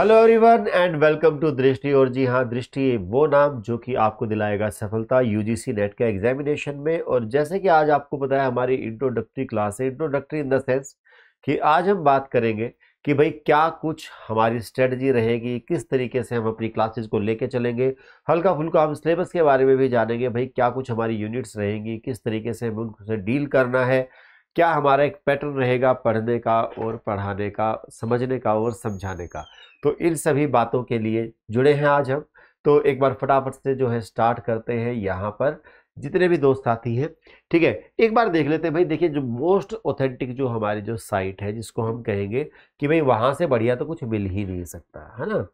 Hello everyone and welcome to Drishti और जी हाँ दृष्टि वो नाम जो कि आपको दिलाएगा सफलता यूजीसी नेट के एग्जामिनेशन में और जैसे कि आज आपको पता है हमारी इंट्रोडक्टरी क्लास है इंट्रोडक्टरी इन द सेंस कि आज हम बात करेंगे कि भाई क्या कुछ हमारी स्ट्रेटजी रहेगी, किस तरीके से हम अपनी क्लासेस को लेके चलेंगे हल्का फुल्का हम सिलेबस के बारे में भी जानेंगे भाई क्या कुछ हमारी यूनिट्स रहेंगी, किस तरीके से हम उनसे डील करना है क्या हमारा एक पैटर्न रहेगा पढ़ने का और पढ़ाने का, समझने का और समझाने का? तो इन सभी बातों के लिए जुड़े हैं आज हम। तो एक बार फटाफट से जो है स्टार्ट करते हैं यहाँ पर। जितने भी दोस्त साथी हैं, ठीक है, एक बार देख लेते हैं। भाई देखिए, जो मोस्ट ऑथेंटिक जो हमारी जो साइट है, जिसको हम कहेंगे कि भाई वहाँ से बढ़िया तो कुछ मिल ही नहीं सकता, है ना?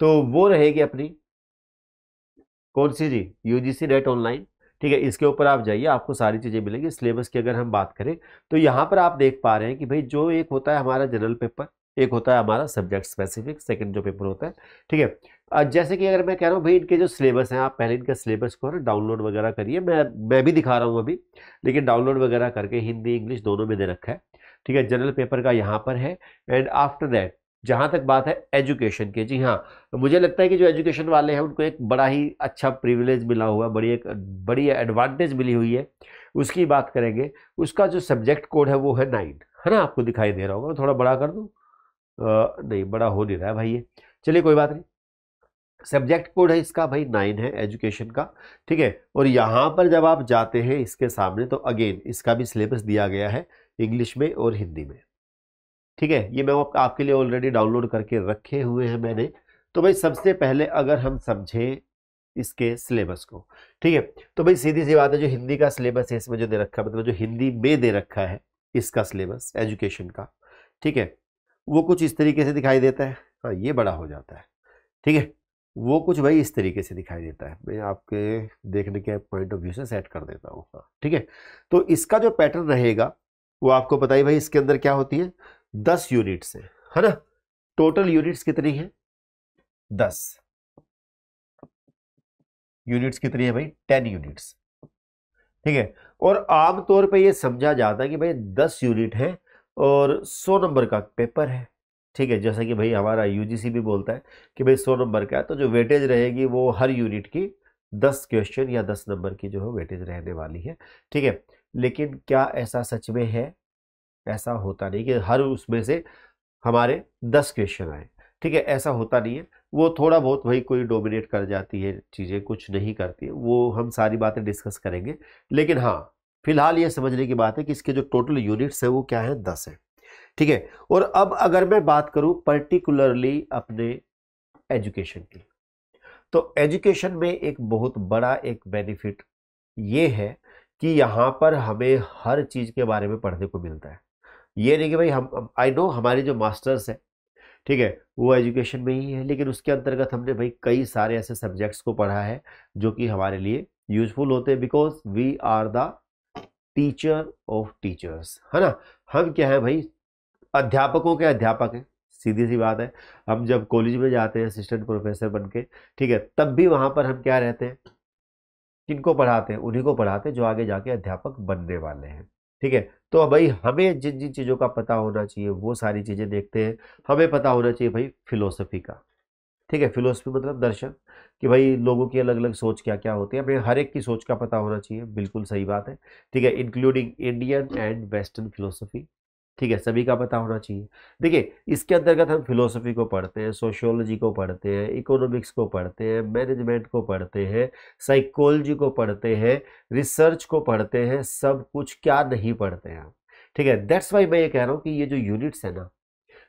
तो वो रहेगी अपनी, कौन सी जी? यूजीसी नेट ऑनलाइन ठीक है, इसके ऊपर आप जाइए, आपको सारी चीज़ें मिलेंगी। सिलेबस की अगर हम बात करें तो यहाँ पर आप देख पा रहे हैं कि भाई जो एक होता है हमारा जनरल पेपर, एक होता है हमारा सब्जेक्ट स्पेसिफिक, सेकंड जो पेपर होता है, ठीक है। जैसे कि अगर मैं कह रहा हूँ, भाई इनके जो सिलेबस हैं, आप पहले इनके सिलेबस को ना डाउनलोड वगैरह करिए, मैं मैं भी दिखा रहा हूँ अभी, लेकिन डाउनलोड वगैरह करके हिंदी, इंग्लिश दोनों में दे रखा है, ठीक है। जनरल पेपर का यहाँ पर है, एंड आफ्टर दैट जहाँ तक बात है एजुकेशन की। जी हाँ मुझे लगता है कि जो एजुकेशन वाले हैं, उनको एक बड़ा ही अच्छा प्रिविलेज मिला हुआ बड़ी एक, बड़ी एडवांटेज मिली हुई है। उसकी बात करेंगे, उसका जो सब्जेक्ट कोड है वो है नाइन है ना? आपको दिखाई दे रहा होगा, मैं थोड़ा बड़ा कर दूँ? नहीं, बड़ा हो नहीं रहा है भाई ये। चलिए, कोई बात नहीं। सब्जेक्ट कोड है इसका भाई नाइन है एजुकेशन का, ठीक है? और यहाँ पर जब आप जाते हैं इसके सामने तो अगेन इसका भी सिलेबस दिया गया है इंग्लिश में और हिंदी में। ठीक है, ये मैं आपके लिए ऑलरेडी डाउनलोड करके रखे हुए हैं मैंने। तो भाई सबसे पहले अगर हम समझें इसके सिलेबस को, ठीक है? तो भाई सीधी सी बात है, जो हिंदी का सिलेबस है, इसमें जो दे रखा है मतलब जो हिंदी में दे रखा है, इसका सिलेबस एजुकेशन का, ठीक है? वो कुछ इस तरीके से दिखाई देता है। हाँ ये बड़ा हो जाता है, ठीक है? वो कुछ भाई इस तरीके से दिखाई देता है। मैं आपके देखने के पॉइंट ऑफ़ व्यू से सेट कर देता हूँ। हाँ ठीक है? तो इसका जो पैटर्न रहेगा, वो आपको पता ही भाई इसके अंदर क्या होती है? दस यूनिट्स है। है ना? टोटल यूनिट्स कितनी है? दस। यूनिट्स कितनी है भाई? टेन यूनिट्स ठीक है? और आमतौर पे ये समझा जाता है कि भाई दस यूनिट है और सौ नंबर का पेपर है। ठीक है? जैसा कि भाई हमारा यूजीसी भी बोलता है कि भाई सौ नंबर का है तो जो वेटेज रहेगी वो हर यूनिट की दस क्वेश्चन या दस नंबर की जो है वेटेज रहने वाली है। ठीक है? लेकिन क्या ऐसा सच में है? ऐसा होता नहीं कि हर उसमें से हमारे दस क्वेश्चन आए। ठीक है, ऐसा होता नहीं है। वो थोड़ा बहुत वही कोई डोमिनेट कर जाती है, चीज़ें कुछ नहीं करती है, वो हम सारी बातें डिस्कस करेंगे। लेकिन हाँ फ़िलहाल ये समझने की बात है कि इसके जो टोटल यूनिट्स हैं, वो क्या है? दस है। ठीक है, और अब अगर मैं बात करूँ पर्टिकुलरली अपने एजुकेशन की तो एजुकेशन में एक बहुत बड़ा एक बेनिफिट ये है कि यहाँ पर हमें हर चीज़ के बारे में पढ़ने को मिलता है। ये नहीं कि भाई हम आई नो हमारे जो मास्टर्स है, ठीक है, वो एजुकेशन में ही है, लेकिन उसके अंतर्गत हमने भाई कई सारे ऐसे सब्जेक्ट्स को पढ़ा है, जो कि हमारे लिए यूजफुल होते हैं because we are the teacher of teachers है ना? हम क्या है भाई? अध्यापकों के अध्यापक हैं सीधी सी बात है। हम जब कॉलेज में जाते हैं असिस्टेंट प्रोफेसर बन के, ठीक है, तब भी वहाँ पर हम क्या रहते हैं? किनको पढ़ाते हैं, उन्हीं को पढ़ाते हैं, जो आगे जाके अध्यापक बनने वाले हैं। ठीक है? तो भाई हमें जिन जिन चीज़ों का पता होना चाहिए, वो सारी चीज़ें देखते हैं। हमें पता होना चाहिए भाई फिलोसफी का। ठीक है? फिलोसफी मतलब दर्शन कि भाई लोगों की अलग अलग सोच क्या क्या होती है। हमें हर एक की सोच का पता होना चाहिए। बिल्कुल सही बात है। ठीक है? Including Indian and western philosophy. ठीक है, सभी का पता होना चाहिए। देखिए, इसके अंतर्गत हम फिलोसफी को पढ़ते हैं सोशियोलॉजी को पढ़ते हैं इकोनॉमिक्स को पढ़ते हैं मैनेजमेंट को पढ़ते हैं साइकोलॉजी को पढ़ते हैं रिसर्च को पढ़ते हैं, सब कुछ क्या नहीं पढ़ते हैं ठीक है दैट्स वाई मैं ये कह रहा हूँ कि ये जो यूनिट्स है ना,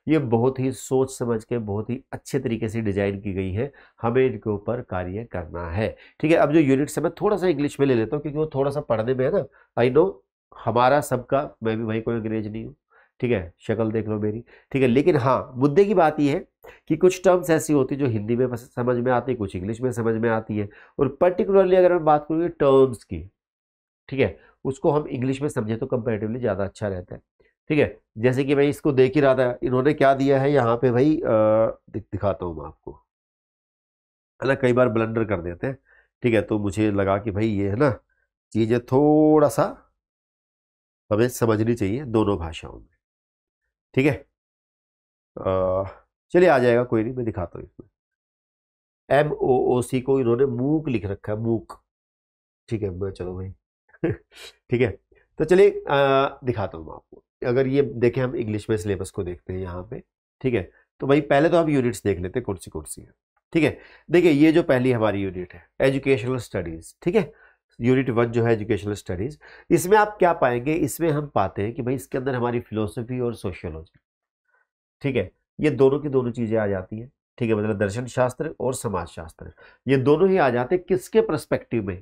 ये बहुत ही सोच समझ के, बहुत ही अच्छे तरीके से डिज़ाइन की गई है, हमें इनके ऊपर कार्य करना है। ठीक है, अब जो यूनिट्स है, मैं थोड़ा सा इंग्लिश में ले लेता हूँ, क्योंकि वो थोड़ा सा पढ़ने में है ना आई नो हमारा सबका, मैं भी भाई कोई अंग्रेज़ नहीं हूँ। ठीक है शक्ल देख लो मेरी ठीक है। लेकिन हाँ मुद्दे की बात यह है कि कुछ टर्म्स ऐसी होती जो हिंदी में समझ में आती है कुछ इंग्लिश में समझ में आती है। और पर्टिकुलरली अगर हम बात करूँ टर्म्स की ठीक है उसको हम इंग्लिश में समझें तो कंपेरेटिवली ज़्यादा अच्छा रहता है ठीक है। जैसे कि मैं इसको देख ही रहा था इन्होंने क्या दिया है यहाँ पे भाई दि, दिखाता हूँ मैं आपको। है ना कई बार ब्लंडर कर देते हैं ठीक है तो मुझे लगा कि भाई ये है ना चीज़ें थोड़ा सा हमें समझनी चाहिए दोनों भाषाओं में। ठीक है? चलिए आ जाएगा, कोई नहीं, मैं दिखाता हूँ इसमें। एम ओ ओ सी को इन्होंने मूक लिख रखा है, मूक। ठीक है, मैं चलो भाई ठीक है तो चलिए दिखाता हूँ आपको। अगर ये देखें, हम इंग्लिश में सिलेबस को देखते हैं यहाँ पे। ठीक है तो भाई पहले तो हम यूनिट्स देख लेते हैं, कौन सी कौन सी है। ठीक है, देखिए, ये जो पहली हमारी यूनिट है, एजुकेशनल स्टडीज़। ठीक है यूनिट वन जो है एजुकेशनल स्टडीज़ इसमें आप क्या पाएँगे? इसमें हम पाते हैं कि भाई इसके अंदर हमारी फिलोसफी और सोशियोलॉजी ठीक है? ये दोनों की दोनों चीज़ें आ जाती हैं। ठीक है? मतलब दर्शन शास्त्र और समाज शास्त्र ये दोनों ही आ जाते हैं किसके परस्पेक्टिव में?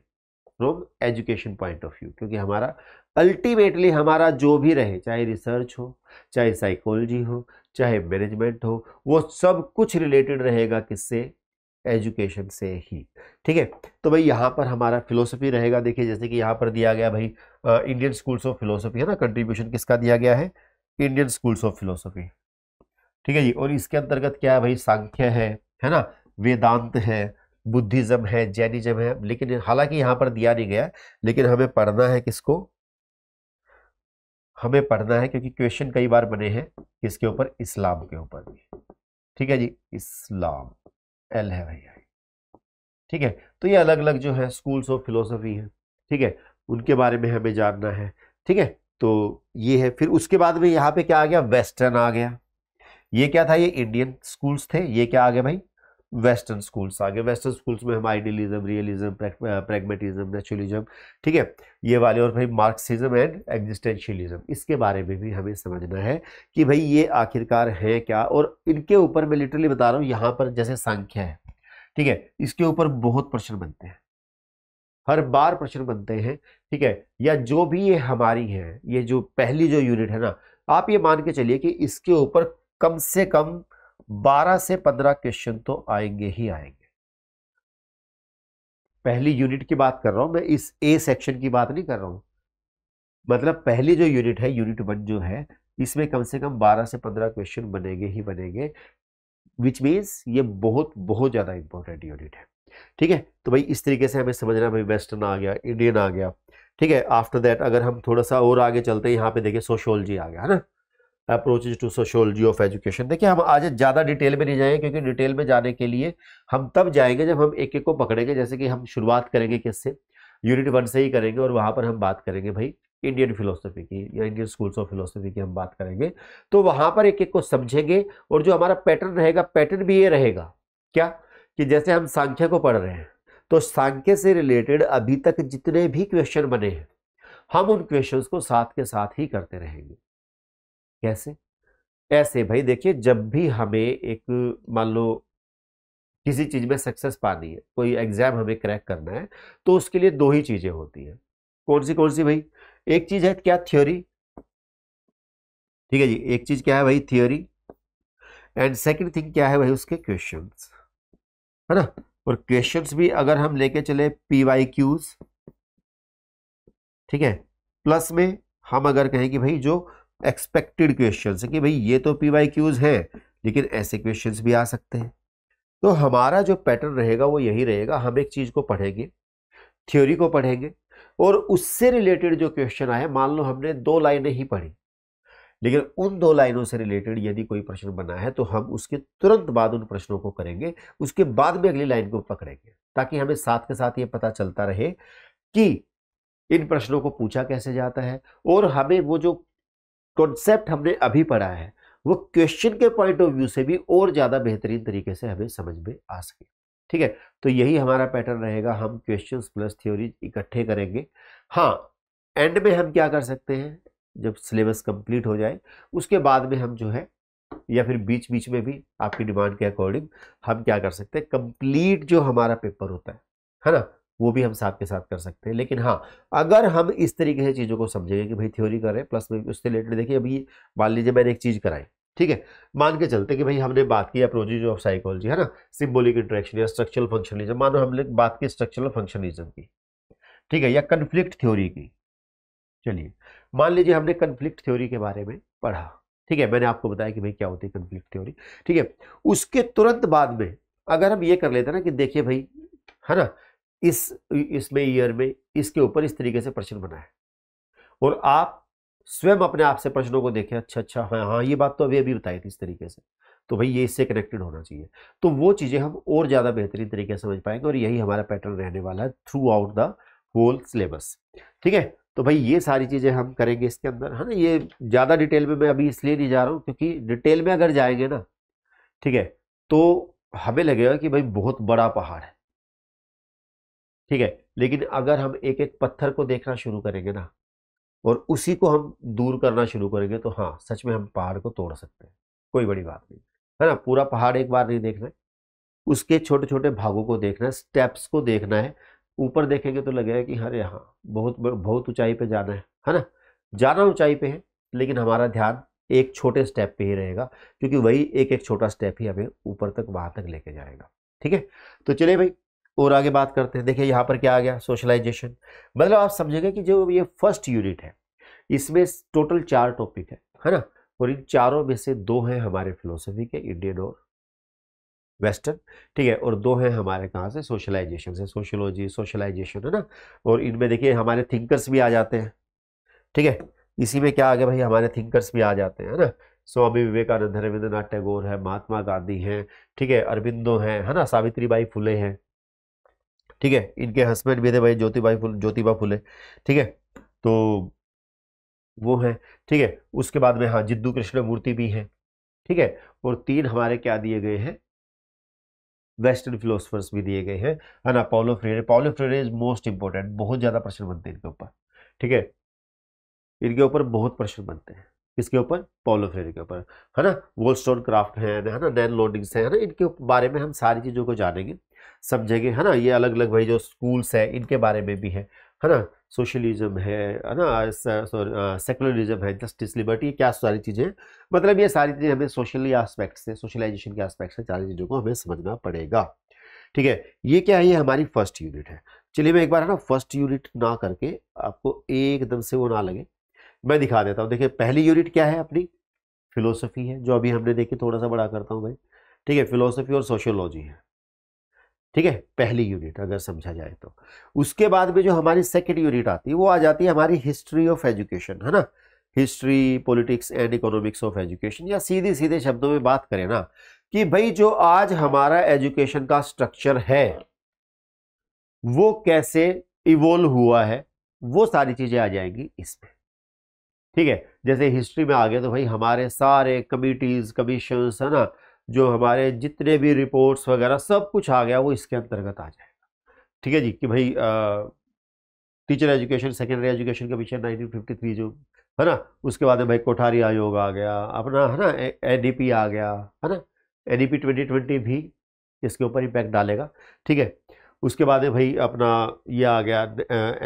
From education point of view क्योंकि हमारा अल्टीमेटली हमारा जो भी रहे, चाहे रिसर्च हो, चाहे साइकोलॉजी हो, चाहे मैनेजमेंट हो, वो सब कुछ रिलेटेड रहेगा किससे? एजुकेशन से ही। ठीक है? तो भाई यहाँ पर हमारा फिलोसफी रहेगा। देखिए, जैसे कि यहाँ पर दिया गया भाई इंडियन स्कूल्स ऑफ़ फिलोसफी है ना? कंट्रीब्यूशन किसका दिया गया है? इंडियन स्कूल्स ऑफ़ फिलोसफी ठीक है जी? और इसके अंतर्गत क्या है भाई? सांख्य है है ना? वेदांत है, बुद्धिज्म है, जैनिज्म है। लेकिन हालाँकि यहाँ पर दिया नहीं गया लेकिन हमें पढ़ना है किसको? हमें पढ़ना है क्योंकि क्वेश्चन कई बार बने हैं किसके ऊपर? इस्लाम के ऊपर भी। ठीक है जी? इस्लाम। एल है भैया ठीक है तो ये अलग अलग जो है स्कूल्स ऑफ़ फिलोसफी है, ठीक है? उनके बारे में हमें जानना है, ठीक है? तो ये है, फिर उसके बाद में यहाँ पे क्या आ गया? वेस्टर्न आ गया। ये क्या था? ये इंडियन स्कूल्स थे, ये क्या आ गया भाई? वेस्टर्न स्कूल्स आ गए वेस्टर्न स्कूल्स में हम आइडियलिज्म रियलिज्म प्रेगमेटिज्म नेचुरलिज्म ठीक है? ये वाले और भाई मार्क्सिज्म एंड एग्जिस्टेंशियलिज्म इसके बारे में भी हमें समझना है कि भाई ये आखिरकार है क्या? और इनके ऊपर मैं लिटरली बता रहा हूँ, यहाँ पर जैसे संख्या है, ठीक है? इसके ऊपर बहुत प्रश्न बनते हैं। हर बार प्रश्न बनते हैं, ठीक है? या जो भी ये हमारी है, ये जो पहली जो यूनिट है ना, आप ये मान के चलिए कि इसके ऊपर कम से कम बारह से पंद्रह क्वेश्चन तो आएँगे ही आएँगे। पहली यूनिट की बात कर रहा हूँ, मैं इस ए सेक्शन की बात नहीं कर रहा हूँ। मतलब पहली जो यूनिट है यूनिट वन जो है, इसमें कम से कम बारह से पंद्रह क्वेश्चन बनेंगे ही बनेंगे विच मीन्स ये बहुत बहुत ज़्यादा इंपॉर्टेंट यूनिट है। ठीक है? तो भाई इस तरीके से हमें समझना भाई वेस्टर्न आ गया इंडियन आ गया। ठीक है? आफ्टर दैट अगर हम थोड़ा सा और आगे चलते हैं, यहाँ पे देखिए सोशोलॉजी आ गया, है ना? Approaches to sociology of education देखिए, हम आज ज़्यादा डिटेल में नहीं जाएँगे, क्योंकि डिटेल में जाने के लिए हम तब जाएँगे जब हम एक एक को पकड़ेंगे, जैसे कि हम शुरुआत करेंगे किससे? यूनिट वन से ही करेंगे और वहाँ पर हम बात करेंगे भाई इंडियन फिलोसफी की या इंडियन स्कूल्स ऑफ़ फिलोसफी की हम बात करेंगे। तो वहाँ पर एक एक को समझेंगे और जो हमारा पैटर्न रहेगा पैटर्न भी ये रहेगा। क्या? कि जैसे हम सांख्य को पढ़ रहे हैं तो सांख्य से रिलेटेड अभी तक जितने भी क्वेश्चन बने हैं, हम उन क्वेश्चंस को साथ के साथ ही करते रहेंगे। कैसे? ऐसे भाई देखिए, जब भी हमें एक, मान लो, किसी चीज़ में सक्सेस पानी है, कोई एग्ज़ाम हमें क्रैक करना है तो उसके लिए दो ही चीज़ें होती हैं। कौन सी कौन सी भाई? एक चीज़ है क्या? थ्योरी ठीक है जी, एक चीज़ क्या है भाई? थ्योरी एंड सेकंड थिंग क्या है भाई उसके? क्वेश्चंस है ना? और क्वेश्चंस भी अगर हम लेके चले पी वाई क्यूज ठीक है? प्लस में हम अगर कहें कि भाई जो एक्सपेक्टेड क्वेश्चन है कि भाई ये तो पी वाई क्यूज है, लेकिन ऐसे क्वेश्चन भी आ सकते हैं। तो हमारा जो पैटर्न रहेगा वो यही रहेगा, हम एक चीज़ को पढ़ेंगे थ्योरी को पढ़ेंगे, और उससे रिलेटेड जो क्वेश्चन आए, मान लो हमने दो लाइनें ही पढ़ी, लेकिन उन दो लाइनों से रिलेटेड यदि कोई प्रश्न बना है तो हम उसके तुरंत बाद उन प्रश्नों को करेंगे, उसके बाद में अगली लाइन को पकड़ेंगे, ताकि हमें साथ के साथ ये पता चलता रहे कि इन प्रश्नों को पूछा कैसे जाता है, और हमें वो जो कॉन्सेप्ट हमने अभी पढ़ा है। वो क्वेश्चन के पॉइंट ऑफ़ व्यू से भी और ज़्यादा बेहतरीन तरीके से हमें समझ में आ सके। ठीक है? तो यही हमारा पैटर्न रहेगा। हम क्वेश्चन प्लस थ्योरी इकट्ठे करेंगे। हाँ एंड में हम क्या कर सकते हैं? जब सिलेबस कंप्लीट हो जाए, उसके बाद में हम जो है, या फिर बीच बीच में भी आपकी डिमांड के अकॉर्डिंग हम क्या कर सकते हैं? कंप्लीट जो हमारा पेपर होता है। है ना? वो भी हम साथ के साथ कर सकते हैं। लेकिन हाँ अगर हम इस तरीके से चीज़ों को समझेंगे कि भाई थ्योरी कर रहे हैं प्लस में उससे रिलेटेड देखिए, अभी मान लीजिए मैंने एक चीज़ कराई, ठीक है? मान के चलते कि भाई हमने बात की अप्रोचेज ऑफ़ साइकोलॉजी है ना? सिम्बोलिक इंट्रैक्शन या स्ट्रक्चरल फंक्शनलिज्म मानो हमने बात की स्ट्रक्चरल फंक्शनलिज्म की, ठीक है? या कन्फ्लिक्ट थ्योरी की। चलिए, मान लीजिए हमने कन्फ्लिक्ट थ्योरी के बारे में पढ़ा, ठीक है? मैंने आपको बताया कि भाई क्या होती है कन्फ्लिक्ट थ्योरी ठीक है? उसके तुरंत बाद में अगर हम ये कर लेते ना कि देखिए भाई, है ना? इस, इसमें ईयर में इसके ऊपर इस तरीके से प्रश्न बना है। और आप स्वयं अपने आप से प्रश्नों को देखें अच्छा अच्छा हाँ हाँ ये बात तो अभी अभी बताई थी इस तरीके से। तो भाई ये इससे कनेक्टेड होना चाहिए। तो वो चीज़ें हम और ज़्यादा बेहतरीन तरीके से समझ पाएँगे और यही हमारा पैटर्न रहने वाला है throughout the whole syllabus ठीक है? तो भाई ये सारी चीज़ें हम करेंगे इसके अंदर। है ना, ये ज़्यादा डिटेल में मैं अभी इसलिए नहीं जा रहा हूँ क्योंकि डिटेल में अगर जाएँगे ना, ठीक है तो हमें लगेगा कि भाई बहुत बड़ा पहाड़ है। ठीक है? लेकिन अगर हम एक एक पत्थर को देखना शुरू करेंगे ना, और उसी को हम दूर करना शुरू करेंगे तो हाँ सच में हम पहाड़ को तोड़ सकते हैं। कोई बड़ी बात नहीं। है ना? पूरा पहाड़ एक बार नहीं देखना है। उसके छोटे छोटे भागों को देखना है, स्टेप्स को देखना है। ऊपर देखेंगे तो लगेगा कि अरे हाँ बहुत बहुत ऊंचाई पे जाना है। है ना? जाना ऊंचाई पे है, लेकिन हमारा ध्यान एक छोटे स्टेप पे ही रहेगा, क्योंकि वही एक एक छोटा स्टेप ही हमें ऊपर तक, वहाँ तक लेके जाएगा। ठीक है? तो चलिए भाई और आगे बात करते हैं। देखिए, यहाँ पर क्या आ गया? सोशलाइजेशन मतलब आप समझेंगे कि जो ये फ़र्स्ट यूनिट है, इसमें टोटल चार टॉपिक है है ना? और इन चारों में से दो हैं हमारे फिलोसफी के इंडियन और वेस्टर्न ठीक है, और दो हैं हमारे कहाँ से? सोशलाइजेशन से। सोशोलॉजी सोशलाइजेशन है ना? और इनमें देखिए, हमारे थिंकर्स भी आ जाते हैं। ठीक है? इसी में क्या आ गया भाई? हमारे थिंकर्स भी आ जाते हैं, है ना? स्वामी विवेकानंद, रविंद्रनाथ टैगोर है, महात्मा गांधी हैं, ठीक है? अरविंदो हैं, है ना? सावित्री बाई फुले हैं। ठीक है? इनके हस्बैंड भी थे भाई ज्योतिबाई फुल ज्योतिबा फुले, ठीक है? तो वो है, ठीक है? उसके बाद में हाँ जिद्दू कृष्ण मूर्ति भी है, ठीक है? और तीन हमारे क्या दिए गए हैं? वेस्टर्न फिलोसफर्स भी दिए गए हैं, है ना? Paulo Freire Paulo Freire is most important बहुत ज़्यादा प्रश्न बनते हैं इनके ऊपर, ठीक है? इनके ऊपर बहुत प्रश्न बनते हैं, किसके ऊपर? पॉलो फ्रेरे के ऊपर, है ना? वोलस्टोन क्राफ्ट है है ना? नैन लोडिंग्स है ना? इनके बारे में हम सारी चीज़ों को जानेंगे। समझेंगे है ना? ये अलग अलग भाई जो स्कूल्स है, इनके बारे में भी है है ना? सोशलिज्म है है ना? सेकुलरिज्म है जस्टिस लिबर्टी क्या सारी चीज़ें? मतलब ये सारी चीज़ें हमें सोशली आस्पेक्ट से सोशलाइजेशन के आस्पेक्ट से सारी चीज़ों को हमें समझना पड़ेगा। ठीक है? ये क्या है? ये हमारी फ़र्स्ट यूनिट है। चलिए मैं एक बार, है ना फ़र्स्ट यूनिट ना करके आपको एकदम से वो ना लगे। मैं दिखा देता हूँ। देखिए, पहली यूनिट क्या है अपनी? फिलोसफी है, जो अभी हमने देखी, थोड़ा सा बड़ा करता हूँ भाई ठीक है? फिलोसफी और सोशियोलॉजी है। ठीक है, पहली यूनिट अगर समझा जाए तो। उसके बाद में जो हमारी सेकेंड यूनिट आती है, वो आ जाती है हमारी हिस्ट्री ऑफ़ एजुकेशन है ना? History politics and economics of education या सीधे सीधे शब्दों में बात करें ना, कि भाई जो आज हमारा एजुकेशन का स्ट्रक्चर है, वो कैसे इवोल्व हुआ है, वो सारी चीज़ें आ जाएँगी इसमें। ठीक है, जैसे हिस्ट्री में आ गया तो भाई हमारे सारे कमिटीज कमीशन है ना? जो हमारे जितने भी रिपोर्ट्स वगैरह सब कुछ आ गया, वो इसके अंतर्गत आ जाएगा। ठीक है जी? कि भाई टीचर एजुकेशन सेकेंडरी एजुकेशन का विषय 1953 जो, है ना? उसके बाद में भाई कोठारी आयोग आ गया, अपना, है ना? एन आ गया, है ना? एन पी भी इसके ऊपर इम्पैक्ट डालेगा। ठीक है? उसके बाद में भाई अपना ये आ गया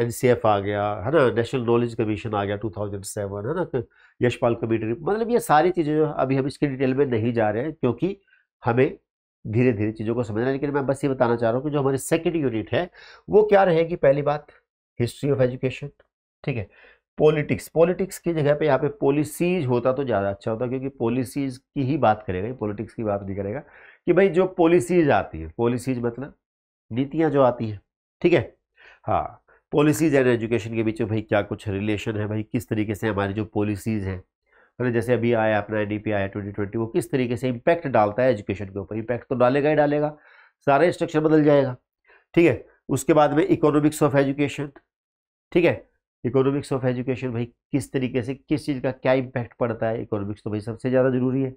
एनसीएफ आ गया, है ना? नेशनल नॉलेज कमीशन आ गया 2007 है ना? यशपाल कमेटी मतलब ये सारी चीज़ें जो अभी हम इसके डिटेल में नहीं जा रहे हैं, क्योंकि हमें धीरे धीरे चीज़ों को समझना लेकिन मैं बस ये बताना चाह रहा हूँ कि जो हमारी सेकेंड यूनिट है, वो क्या रहेगी पहली बात? हिस्ट्री ऑफ़ एजुकेशन ठीक है? पॉलिटिक्स पॉलिटिक्स की जगह पे यहाँ पे पॉलिसीज़ होता तो ज़्यादा अच्छा होता, क्योंकि पॉलिसीज़ की ही बात करेगा पॉलिटिक्स की बात नहीं करेगा, कि भाई जो पॉलिसीज़ आती है पॉलिसीज़ मतलब नीतियाँ जो आती हैं, ठीक है? हाँ पॉलिसीज़ एंड एजुकेशन के बीच में भाई क्या कुछ रिलेशन है भाई? किस तरीके से हमारी जो पॉलिसीज़ हैं? मतलब जैसे अभी आया अपना एनडीपी आया ट्वेंटी ट्वेंटी वो किस तरीके से इम्पैक्ट डालता है एजुकेशन के ऊपर? इम्पैक्ट तो डालेगा ही डालेगा। सारा स्ट्रक्चर बदल जाएगा। ठीक है? उसके बाद में इकोनॉमिक्स ऑफ़ एजुकेशन ठीक है? इकोनॉमिक्स ऑफ़ एजुकेशन भाई किस तरीके से, किस चीज़ का क्या इम्पैक्ट पड़ता है? इकोनॉमिक्स तो भाई सबसे ज़्यादा ज़रूरी है।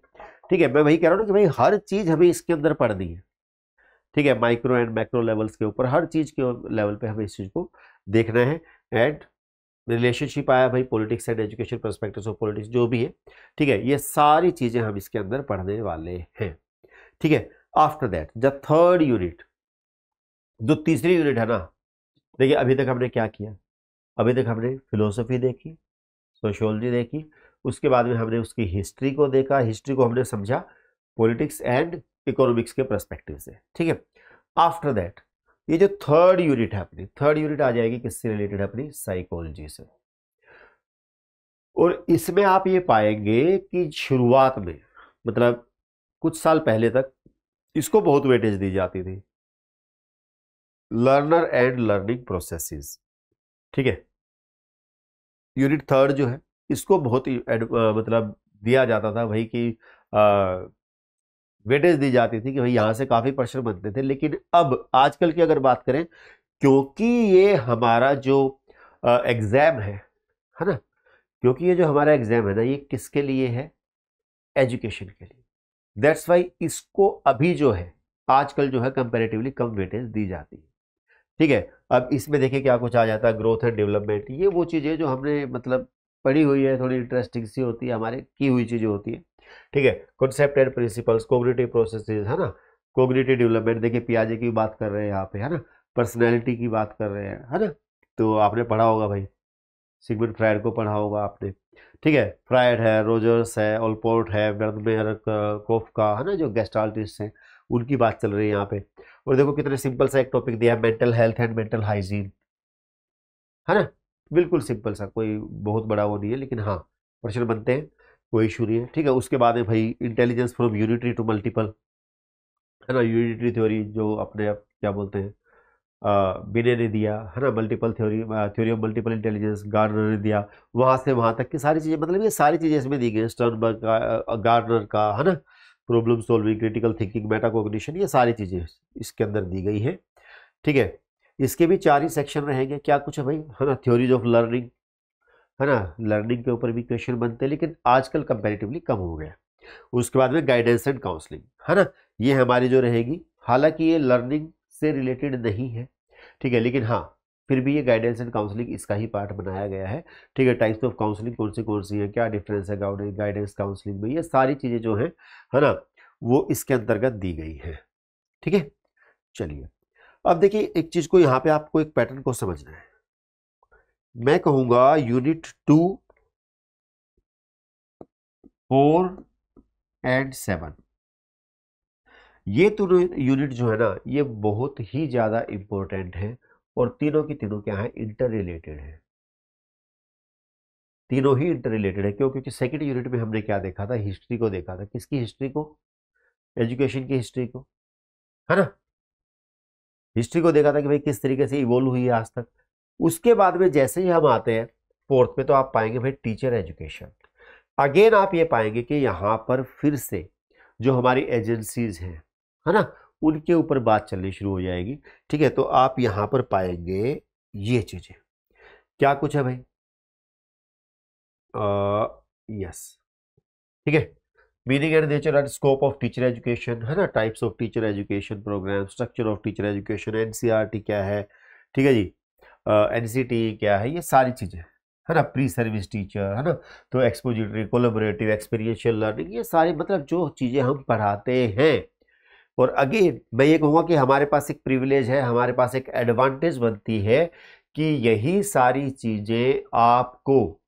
ठीक है? मैं वही कह रहा हूँ कि भाई हर चीज़ हमें इसके अंदर पढ़नी है। ठीक है? माइक्रो एंड मैक्रो लेवल्स के ऊपर हर चीज़ के लेवल पे हमें इस चीज़ को देखना है एंड रिलेशनशिप आया भाई politics and education perspective of politics जो भी है, ठीक है, ये सारी चीज़ें हम इसके अंदर पढ़ने वाले हैं, ठीक है। After that the third unit जो तीसरी यूनिट है ना, देखिए अभी तक हमने क्या किया? अभी तक हमने फिलोसफी देखी सोशोलॉजी देखी, उसके बाद में हमने उसकी हिस्ट्री को देखा हिस्ट्री को हमने समझा पॉलिटिक्स एंड इकोनॉमिक्स के परस्पेक्टिव से, ठीक है। आफ्टर दैट ये जो थर्ड यूनिट है अपनी थर्ड यूनिट आ जाएगी किससे रिलेटेड है अपनी? साइकोलॉजी से। और इसमें आप ये पाएँगे कि शुरुआत में मतलब कुछ साल पहले तक इसको बहुत वेटेज दी जाती थी। लर्नर एंड लर्निंग प्रोसेसेस ठीक है? यूनिट थर्ड जो है, इसको बहुत ही मतलब दिया जाता था भाई कि वेटेज दी जाती थी कि भाई यहाँ से काफ़ी प्रश्न बनते थे। लेकिन अब, आजकल की अगर बात करें, क्योंकि ये हमारा जो एग्ज़ाम है है ना? क्योंकि ये जो हमारा एग्ज़ाम है ना, ये किसके लिए है? एजुकेशन के लिए। दैट्स वाई इसको अभी जो है, आजकल जो है कंपेरेटिवली कम वेटेज दी जाती है। ठीक है? अब इसमें देखिए क्या कुछ आ जाता है ग्रोथ एंड डेवलपमेंट ये वो चीज़ें जो हमने मतलब पढ़ी हुई है, थोड़ी इंटरेस्टिंग सी होती है, हमारे की हुई चीज़ें होती है। ठीक है? Concept and principles cognitive processes है ना? कोग्निटिव डेवलपमेंट देखिए पियाजे की बात कर रहे हैं यहाँ पे, है ना? पर्सनैलिटी की बात कर रहे हैं, है ना? तो आपने पढ़ा होगा भाई सिगमेंट फ्राइड को पढ़ा होगा आपने। ठीक है? फ्राइड है, रोजर्स है ओलपोर्ट है वर्दमेयर कोफ का, है ना? जो गेस्टाल्टिस्ट हैं, उनकी बात चल रही है यहाँ पे। और देखो कितने सिंपल सा एक टॉपिक दिया है mental health and mental hygiene है ना? बिल्कुल सिंपल सा, कोई बहुत बड़ा वो नहीं है, लेकिन हाँ प्रश्न बनते हैं। कोई इशू नहीं है। ठीक है, उसके बाद है भाई intelligence from unitary to multiple है ना यूनिटरी थ्योरी जो अपने आप क्या बोलते हैं बिने ने दिया, है ना multiple theory theory of multiple intelligence Gardner ने दिया, वहाँ से वहाँ तक की सारी चीज़ें मतलब ये सारी चीज़ें इसमें दी गई स्टर्नबर्ग का गार्डनर का, है ना problem solving critical thinking metacognition ये सारी चीज़ें इसके अंदर दी गई है। ठीक है, इसके भी चार ही सेक्शन रहेंगे क्या कुछ है भाई? है ना थ्योरीज ऑफ़ लर्निंग है ना, लर्निंग के ऊपर भी क्वेश्चन बनते हैं, लेकिन आजकल कंपेरेटिवली कम हो गया उसके बाद में गाइडेंस एंड काउंसलिंग है ना, ये हमारी जो रहेगी। हालाँकि ये लर्निंग से रिलेटेड नहीं है, ठीक है, लेकिन हाँ फिर भी ये गाइडेंस एंड काउंसलिंग इसका ही पार्ट बनाया गया है, ठीक है। टाइप्स ऑफ़ काउंसलिंग कौन सी कौन सी है, क्या डिफरेंस है गाइडेंस काउंसलिंग में, ये सारी चीज़ें जो हैं, है ना, वो इसके अंतर्गत दी गई है, ठीक है। चलिए, अब देखिए एक चीज़ को यहाँ पे आपको एक पैटर्न को समझना है। मैं कहूँगा unit two four and seven ये तीनों यूनिट जो है ना, ये बहुत ही ज़्यादा इंपॉर्टेंट है और तीनों की तीनों क्या है इंटर रिलेटेड है। तीनों ही इंटर रिलेटेड है क्यों क्योंकि सेकंड यूनिट में हमने क्या देखा था हिस्ट्री को देखा था। किसकी हिस्ट्री को? एजुकेशन की हिस्ट्री को। है ना? हिस्ट्री को देखा था कि भाई किस तरीके से इवोल्व हुई है आज तक। उसके बाद में जैसे ही हम आते हैं, फोर्थ पे तो आप पाएँगे भाई टीचर एजुकेशन। अगेन आप ये पाएँगे कि यहाँ पर फिर से जो हमारी एजेंसीज हैं, है ना, उनके ऊपर बात चलनी शुरू हो जाएगी। ठीक है तो आप यहाँ पर पाएँगे ये चीज़ें। क्या कुछ है भाई? यस ठीक है? Meaning and nature and scope of teacher education है ना? Types of teacher education program structure of teacher education NCERT क्या है? ठीक है जी? एनसीटी, क्या है, ये सारी चीज़ें है ना? प्री सर्विस टीचर है ना? तो एक्सपोजिटरी कोलोबरेटिव एक्सपीरियंशियल लर्निंग ये सारी मतलब जो चीज़ें हम पढ़ाते हैं। और अगेन मैं ये कहूँगा कि हमारे पास एक प्रिविलेज है, हमारे पास एक एडवांटेज बनती है कि यही सारी चीज़ें आपको,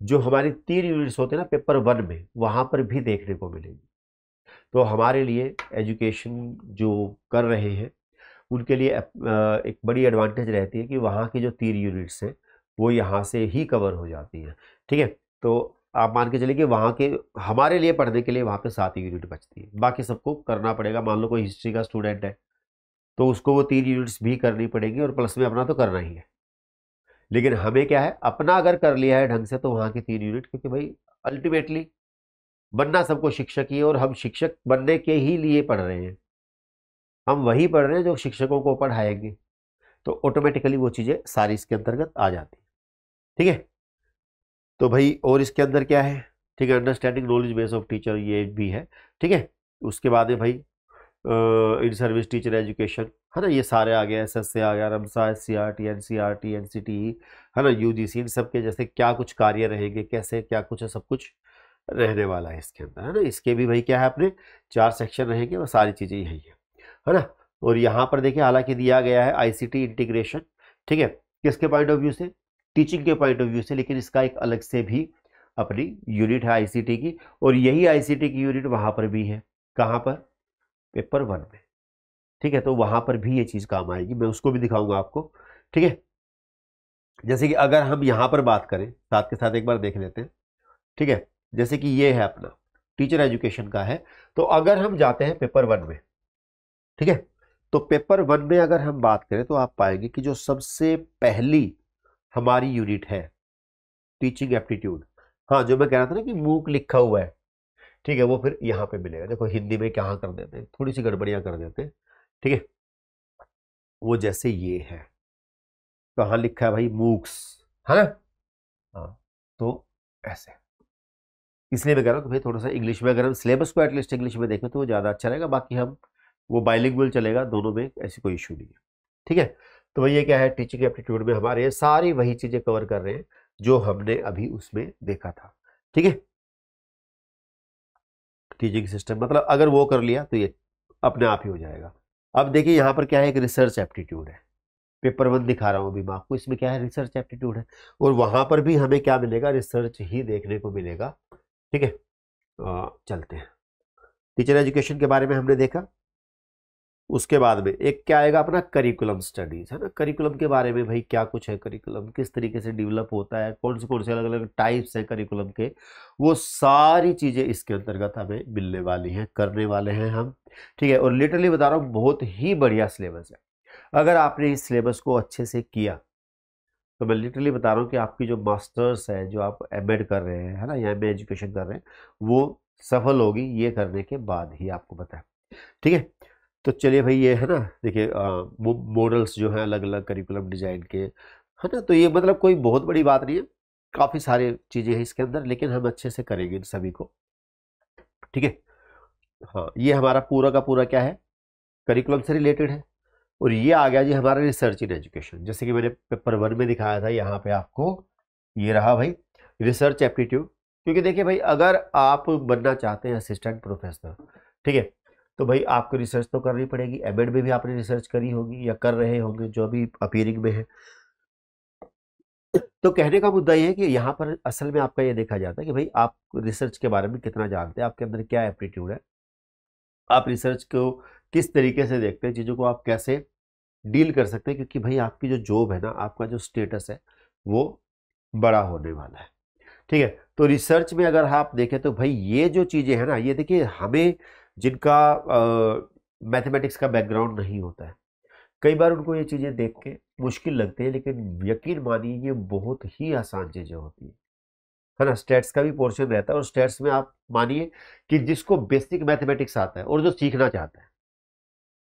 जो हमारी तीन यूनिट्स होते हैं ना पेपर वन में, वहाँ पर भी देखने को मिलेंगी। तो हमारे लिए एजुकेशन जो कर रहे हैं उनके लिए एक बड़ी एडवांटेज रहती है कि वहाँ की जो तीन यूनिट्स हैं, वो यहाँ से ही कवर हो जाती हैं। ठीक है? तो आप मान के चलिए कि वहाँ के, हमारे लिए पढ़ने के लिए वहाँ पे सात यूनिट बचती है। बाकी सबको करना पड़ेगा। मान लो कोई हिस्ट्री का स्टूडेंट है तो उसको वो तीन यूनिट्स भी करनी पड़ेगी और प्लस में अपना तो करना ही है। लेकिन हमें क्या है? अपना अगर कर लिया है ढंग से तो वहाँ की तीन यूनिट क्योंकि भाई अल्टीमेटली बनना सबको शिक्षक ही है और हम शिक्षक बनने के ही लिए पढ़ रहे हैं। हम वही पढ़ रहे हैं जो शिक्षकों को पढ़ाएँगे। तो ऑटोमेटिकली वो चीज़ें सारी इसके अंतर्गत आ जाती ठीक है? तो भाई और इसके अंदर क्या है? ठीक है understanding knowledge base of teacher ये भी है। ठीक है? उसके बाद में भाई इन सर्विस टीचर एजुकेशन है ना? ये सारे आ गए एस एस से आ गया RMSA S C R T N C R T N C T है ना? यू जी सी इन सब के जैसे क्या कुछ कार्य रहेंगे, कैसे, क्या कुछ है, सब कुछ रहने वाला है इसके अंदर, है ना? इसके भी भाई क्या है अपने? चार सेक्शन रहेंगे वो सारी चीज़ें यही है। है ना? और यहाँ पर देखिए हालाँकि दिया गया है आईसीटी इंटीग्रेशन ठीक है? किसके पॉइंट ऑफ़ व्यू से? टीचिंग के पॉइंट ऑफ़ व्यू से, लेकिन इसका एक अलग से भी अपनी यूनिट है आईसीटी की, और यही आईसीटी की यूनिट वहाँ पर भी है। कहाँ पर? पेपर वन में ठीक है? तो वहाँ पर भी ये चीज़ काम आएगी। मैं उसको भी दिखाऊँगा आपको। ठीक है? जैसे कि अगर हम यहाँ पर बात करें, साथ के साथ एक बार देख लेते हैं। ठीक है? जैसे कि ये है अपना। टीचर एजुकेशन का है। तो अगर हम जाते हैं पेपर वन में ठीक है? तो पेपर वन में अगर हम बात करें तो आप पाएँगे कि जो सबसे पहली हमारी यूनिट है टीचिंग एप्टीट्यूड हाँ जो मैं कह रहा था ना कि मूक लिखा हुआ है, ठीक है, वो फिर यहाँ पे मिलेगा। देखो, हिंदी में क्या कर देते हैं थोड़ी सी गड़बड़ियाँ कर देते हैं, ठीक है? वो जैसे ये है। कहाँ लिखा है भाई? मूक्स है ना? हाँ तो ऐसे। इसलिए मैं कह रहा हूँ कि भाई थोड़ा सा इंग्लिश में अगर हम सिलेबस को एटलीस्ट इंग्लिश में देखें तो वो ज़्यादा अच्छा रहेगा। बाकी हम वो बाइलिंगुअल चलेगा, दोनों में ऐसी कोई इशू नहीं है। ठीक है? तो भाई ये क्या है टीचिंग एप्टीट्यूड में हमारे सारी वही चीज़ें कवर कर रहे हैं, जो हमने अभी उसमें देखा था। ठीक है? टीचिंग सिस्टम मतलब अगर वो कर लिया तो ये अपने आप ही हो जाएगा। अब देखिए यहाँ पर क्या है, एक रिसर्च एप्टीट्यूड है। पेपर वन दिखा रहा हूँ अभी मैं आपको, इसमें क्या है रिसर्च एप्टीट्यूड है। और वहाँ पर भी हमें क्या मिलेगा रिसर्च ही देखने को मिलेगा। ठीक है? चलते हैं। टीचर एजुकेशन के बारे में हमने देखा। उसके बाद में एक क्या आएगा अपना करिकुलम स्टडीज़ है ना? करिकुलम के बारे में भाई क्या कुछ है करिकुलम किस तरीके से डेवलप होता है? कौन से कौन से अलग अलग टाइप्स हैं करिकुलम के? वो सारी चीज़ें इसके अंतर्गत हमें मिलने वाली हैं, करने वाले हैं हम, ठीक है? और लिटरली बता रहा हूँ, बहुत ही बढ़िया सिलेबस है। अगर आपने इस सिलेबस को अच्छे से किया तो मैं लिटरली बता रहा हूँ कि आपकी जो मास्टर्स है, जो आप एम कर रहे हैं, है ना? या एम एजुकेशन कर रहे हैं, वो सफल होगी ये करने के बाद ही, आपको बताए ठीक है? तो चलिए भाई ये है ना, देखिए मॉडल्स जो हैं अलग अलग करिकुलम डिज़ाइन के, है ना? तो ये मतलब कोई बहुत बड़ी बात नहीं है, काफ़ी सारे चीज़ें हैं इसके अंदर, लेकिन हम अच्छे से करेंगे इन सभी को। ठीक है? हाँ ये हमारा पूरा का पूरा क्या है? करिकुलम से रिलेटेड है। और ये आ गया जी हमारा रिसर्च इन एजुकेशन जैसे कि मैंने पेपर वन में दिखाया था, यहाँ पे आपको ये रहा भाई रिसर्च एप्टीट्यूड क्योंकि देखिए भाई, अगर आप बनना चाहते हैं असिस्टेंट प्रोफेसर ठीक है? तो भाई आपको रिसर्च तो करनी पड़ेगी एमएड में भी आपने रिसर्च करी होगी या कर रहे होंगे, जो अभी अपीयरिंग में है। तो कहने का मुद्दा ये है कि यहाँ पर असल में आपका ये देखा जाता है कि भाई आप रिसर्च के बारे में कितना जानते हैं, आपके अंदर क्या एप्टीट्यूड है। आप रिसर्च को किस तरीके से देखते हैं, चीज़ों को आप कैसे डील कर सकते हैं, क्योंकि भाई आपकी जो जॉब है ना, आपका जो स्टेटस है, वो बड़ा होने वाला है। ठीक है तो रिसर्च में अगर आप देखें तो भाई ये जो चीज़ें हैं ना, ये देखिए हमें जिनका मैथमेटिक्स का बैकग्राउंड नहीं होता है। कई बार उनको ये चीज़ें देख के मुश्किल लगती है, लेकिन यकीन मानिए ये बहुत ही आसान चीज़ें होती है। है ना? स्टेट्स का भी पोर्शन रहता है और स्टेट्स में आप मानिए कि जिसको बेसिक मैथमेटिक्स आता है और जो सीखना चाहता है,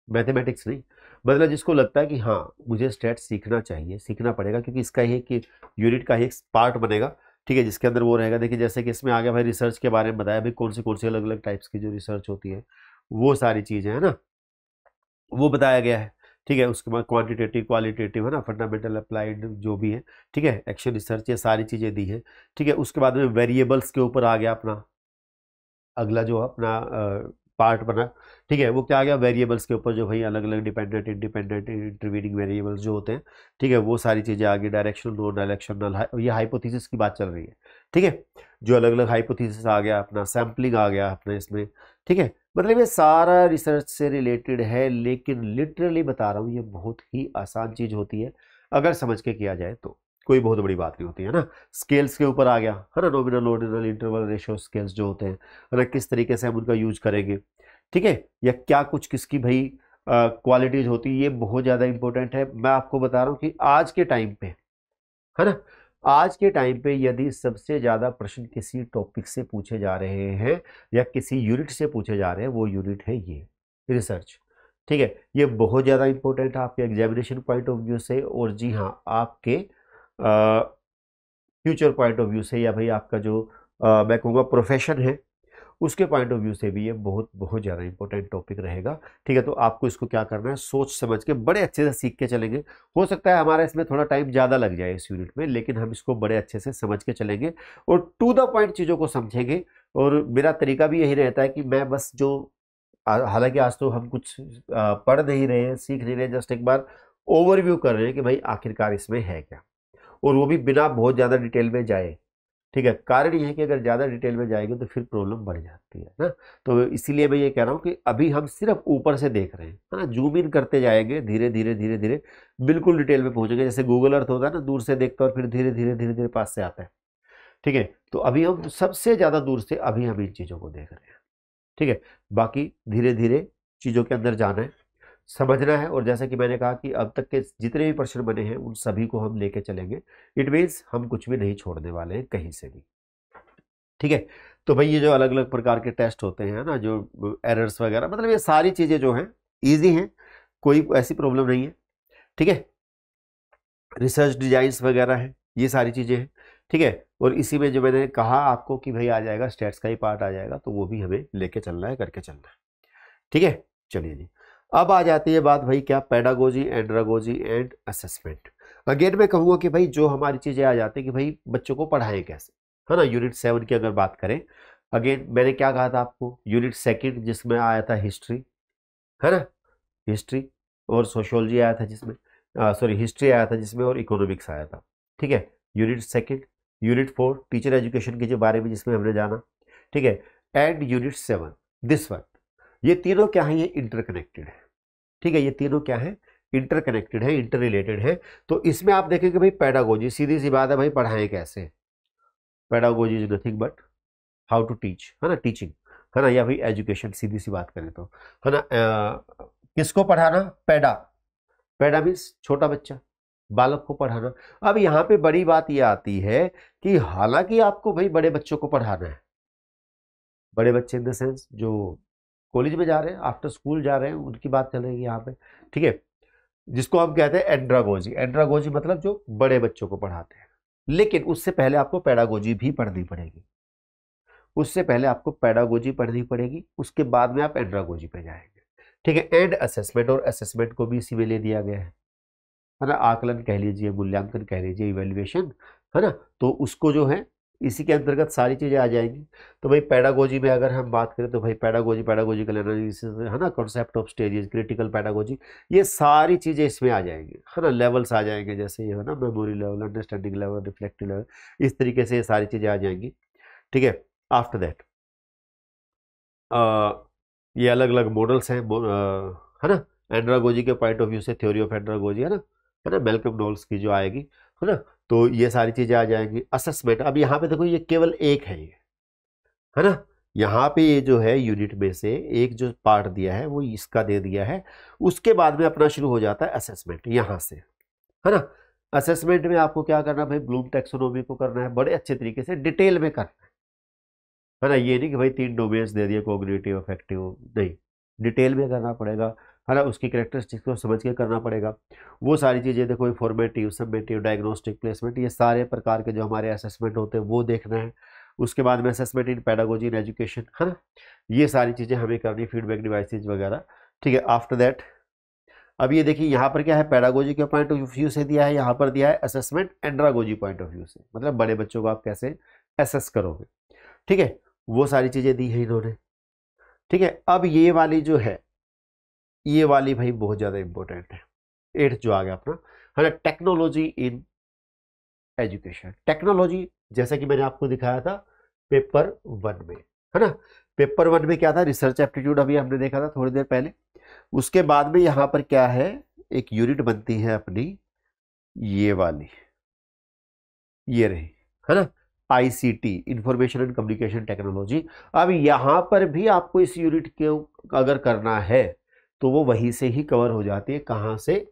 मैथमेटिक्स नहीं मतलब जिसको लगता है कि हाँ मुझे स्टेट्स सीखना चाहिए, सीखना पड़ेगा क्योंकि इसका ही कि यूनिट का ही एक पार्ट बनेगा ठीक है, जिसके अंदर वो रहेगा। देखिए, जैसे कि इसमें आ गया भाई रिसर्च के बारे में बताया, भाई कौन सी कौन सी अलग अलग टाइप्स की जो रिसर्च होती है, वो सारी चीज़ें, है ना? वो बताया गया है, ठीक है? उसके बाद क्वांटिटेटिव क्वालिटेटिव है ना? फंडामेंटल अप्लाइड जो भी है, ठीक है? एक्शन रिसर्च ये सारी चीज़ें दी है, ठीक है? उसके बाद में वेरिएबल्स के ऊपर आ गया अपना। अगला जो अपना पार्ट बना। ठीक है, वो क्या आ गया? वेरिएबल्स के ऊपर जो भाई अलग अलग डिपेंडेंट इंडिपेंडेंट इंटरवीनिंग वेरिएबल्स जो होते हैं, ठीक है, वो सारी चीज़ें आ गई डायरेक्शन नॉन डायरेक्शनल ये हाइपोथीसिस की बात चल रही है। ठीक है, जो अलग अलग हाइपोथीसिस आ गया, अपना सैम्पलिंग आ गया अपने इसमें। ठीक है मतलब ये सारा रिसर्च से रिलेटेड है, लेकिन लिटरली बता रहा हूँ, ये बहुत ही आसान चीज़ होती है, अगर समझ के किया जाए तो। कोई बहुत बड़ी बात नहीं होती, है ना? स्केल्स के ऊपर आ गया, है ना? Nominal ordinal interval ratio scales जो होते हैं, है ना? किस तरीके से हम उनका यूज़ करेंगे? ठीक है? या क्या कुछ किसकी भाई क्वालिटीज होती है, ये बहुत ज़्यादा इंपॉर्टेंट है। मैं आपको बता रहा हूँ कि आज के टाइम पे, है ना? आज के टाइम पे यदि सबसे ज़्यादा प्रश्न किसी टॉपिक से पूछे जा रहे हैं, या किसी यूनिट से पूछे जा रहे हैं, वो यूनिट है ये रिसर्च ठीक है? ये बहुत ज़्यादा इंपॉर्टेंट है आपके एग्जामिनेशन पॉइंट ऑफ़ व्यू से, और जी हाँ आपके फ्यूचर पॉइंट ऑफ़ व्यू से या भाई आपका जो आ, मैं कहूँगा प्रोफेशन है उसके पॉइंट ऑफ़ व्यू से भी ये बहुत बहुत ज़्यादा इंपॉर्टेंट टॉपिक रहेगा। ठीक है तो आपको इसको क्या करना है सोच समझ के बड़े अच्छे से सीख के चलेंगे। हो सकता है हमारा इसमें थोड़ा टाइम ज़्यादा लग जाए इस यूनिट में लेकिन हम इसको बड़े अच्छे से समझ के चलेंगे और टू द पॉइंट चीज़ों को समझेंगे। और मेरा तरीका भी यही रहता है कि मैं बस जो हालाँकि आज तो हम कुछ पढ़ नहीं रहे हैं सीख नहीं रहे जस्ट एक बार ओवरव्यू कर रहे हैं कि भाई आखिरकार इसमें है क्या। और वो भी बिना बहुत ज़्यादा डिटेल में जाए। ठीक है, कारण ये है कि अगर ज़्यादा डिटेल में जाएँगे तो फिर प्रॉब्लम बढ़ जाती है, ना? तो इसीलिए मैं ये कह रहा हूँ कि अभी हम सिर्फ़ ऊपर से देख रहे हैं, है ना? जूम इन करते जाएँगे, धीरे धीरे धीरे धीरे, बिल्कुल डिटेल में पहुँचेंगे। जैसे गूगल अर्थ होता है ना, दूर से देखते और फिर धीरे धीरे धीरे धीरे पास से आता है। ठीक है तो अभी हम सबसे ज़्यादा दूर से अभी हम इन चीज़ों को देख रहे हैं। ठीक है, बाकी धीरे धीरे चीज़ों के अंदर जाना है। समझना है और जैसा कि मैंने कहा कि अब तक के जितने भी प्रश्न बने हैं, उन सभी को हम लेके चलेंगे। इट मीन्स हम कुछ भी नहीं छोड़ने वाले हैं कहीं से भी। ठीक है? तो भाई ये जो अलग अलग प्रकार के टेस्ट होते हैं ना, जो एरर्स वगैरह मतलब ये सारी चीज़ें जो हैं ईजी हैं, कोई ऐसी प्रॉब्लम नहीं है। ठीक है? रिसर्च डिजाइंस वगैरह हैं, ये सारी चीज़ें हैं। ठीक है? और इसी में जो मैंने कहा आपको कि भाई आ जाएगा स्टेट्स का ही पार्ट आ जाएगा तो वो भी हमें लेके चलना है, करके चलना है। ठीक है? चलिए जी। अब आ जाती है बात भाई क्या pedagogy andragogy and assessment again मैं कहूँगा कि भाई जो हमारी चीज़ें आ जाती है कि भाई बच्चों को पढ़ाएँ कैसे, है ना? यूनिट सेवन की अगर बात करें अगेन मैंने क्या कहा था आपको? यूनिट सेकंड जिसमें आया था हिस्ट्री है ना? हिस्ट्री और सोशोलॉजी आया था जिसमें सॉरी हिस्ट्री आया था जिसमें और इकोनॉमिक्स आया था, ठीक है? Unit second unit four teacher education के जो बारे में जिसमें हमने जाना, ठीक है? And unit seven this one ये तीनों क्या है? ये इंटरकनेक्टेड है। ठीक है ये तीनों क्या है? इंटरकनेक्टेड है इंटर रिलेटेड है। तो इसमें आप देखेंगे भाई पैडागोजी सीधी सी बात है भाई पढ़ाएँ कैसे? Pedagogy is nothing but how to teach है ना? टीचिंग है ना? या भाई एजुकेशन सीधी सी बात करें तो है ना? आ, किसको पढ़ाना? पैडा पैडा मीन्स छोटा बच्चा बालक को पढ़ाना। अब यहाँ पे बड़ी बात ये आती है कि हालाँकि आपको भाई बड़े बच्चों को पढ़ाना है। बड़े बच्चे इन द सेंस जो कॉलेज में जा रहे हैं आफ्टर स्कूल जा रहे हैं, उनकी बात चल रही है यहाँ पे। ठीक है? जिसको हम कहते हैं एंड्रागोजी एंड्रागोजी मतलब जो बड़े बच्चों को पढ़ाते हैं। लेकिन उससे पहले आपको पैडागोजी भी पढ़नी पड़ेगी। उससे पहले आपको पैडागोजी पढ़नी पड़ेगी, उसके बाद में आप एंड्रागोजी पे जाएँगे। ठीक है? एंड असेसमेंट और असेसमेंट को भी इसी में ले दिया गया है। है ना? आकलन कह लीजिए, मूल्यांकन कह लीजिए इवेल्युएशन है ना? तो उसको जो है इसी के अंतर्गत सारी चीज़ें आ जाएँगी। तो भाई पैडागोजी में अगर हम बात करें तो भाई पैडागोजी पैडागोजिकल एनालिसिस है ना concept of stages critical pedagogy ये सारी चीज़ें इसमें आ जाएँगी, है ना? लेवल्स आ जाएँगे जैसे ये, है ना? Memory level understanding level reflective level इस तरीके से ये सारी चीज़ें आ जाएँगी, ठीक है? आफ्टर दैट ये अलग अलग मॉडल्स हैं है ना? एंड्रागोजी के पॉइंट ऑफ़ व्यू से थ्योरी ऑफ़ एंड्रागोजी है ना? है ना? मेलकम नोल्स की जो आएगी, है ना? तो ये सारी चीज़ें आ जाएँगी। असेसमेंट अब यहाँ पे देखो ये केवल एक है ये, है ना? यहाँ पे ये जो है यूनिट में से एक जो पार्ट दिया है, वो इसका दे दिया है। उसके बाद में अपना शुरू हो जाता है असेसमेंट यहाँ से, है ना? असेसमेंट में आपको क्या करना भाई? ब्लूम टेक्सोनोमी को करना है, बड़े अच्छे तरीके से डिटेल में करना है। है ना? ये नहीं कि भाई तीन डोमेन्स दे दिए कोग्रेटिव इफ़ेक्टिव नहीं। डिटेल में करना पड़ेगा। है ना, उसकी करेक्टरिस्टिक्स को समझ के करना पड़ेगा। वो सारी चीज़ें देखो फॉर्मेटिव सबमेटिव डायग्नोस्टिक प्लेसमेंट ये सारे प्रकार के जो हमारे असेसमेंट होते हैं, वो देखना है। उसके बाद में assessment in pedagogy in education है ना? ये सारी चीज़ें हमें करनी फीडबैक डिवाइसेज वगैरह। ठीक है आफ्टर दैट अब ये देखिए, यहाँ पर क्या है? पैडागोजी के पॉइंट ऑफ़ व्यू से दिया है, यहाँ पर दिया है assessment andragogy point of view से। मतलब बड़े बच्चों को आप कैसे एसेस करोगे? ठीक है, वो सारी चीज़ें दी है इन्होंने। ठीक है, अब ये वाली जो है ये वाली भाई बहुत ज़्यादा इंपॉर्टेंट है। एट्थ जो आ गया अपना, है ना टेक्नोलॉजी इन एजुकेशन टेक्नोलॉजी जैसा कि मैंने आपको दिखाया था पेपर वन में, है ना? पेपर वन में क्या था? रिसर्च एप्टीट्यूड अभी हमने देखा था थोड़ी देर पहले। उसके बाद में यहाँ पर क्या है? एक यूनिट बनती है अपनी, ये वाली। ये रही, है ना? ICT information and communication technology अब यहाँ पर भी आपको इस यूनिट के अगर करना है तो वो वहीं से ही कवर हो जाती है, कहाँ से?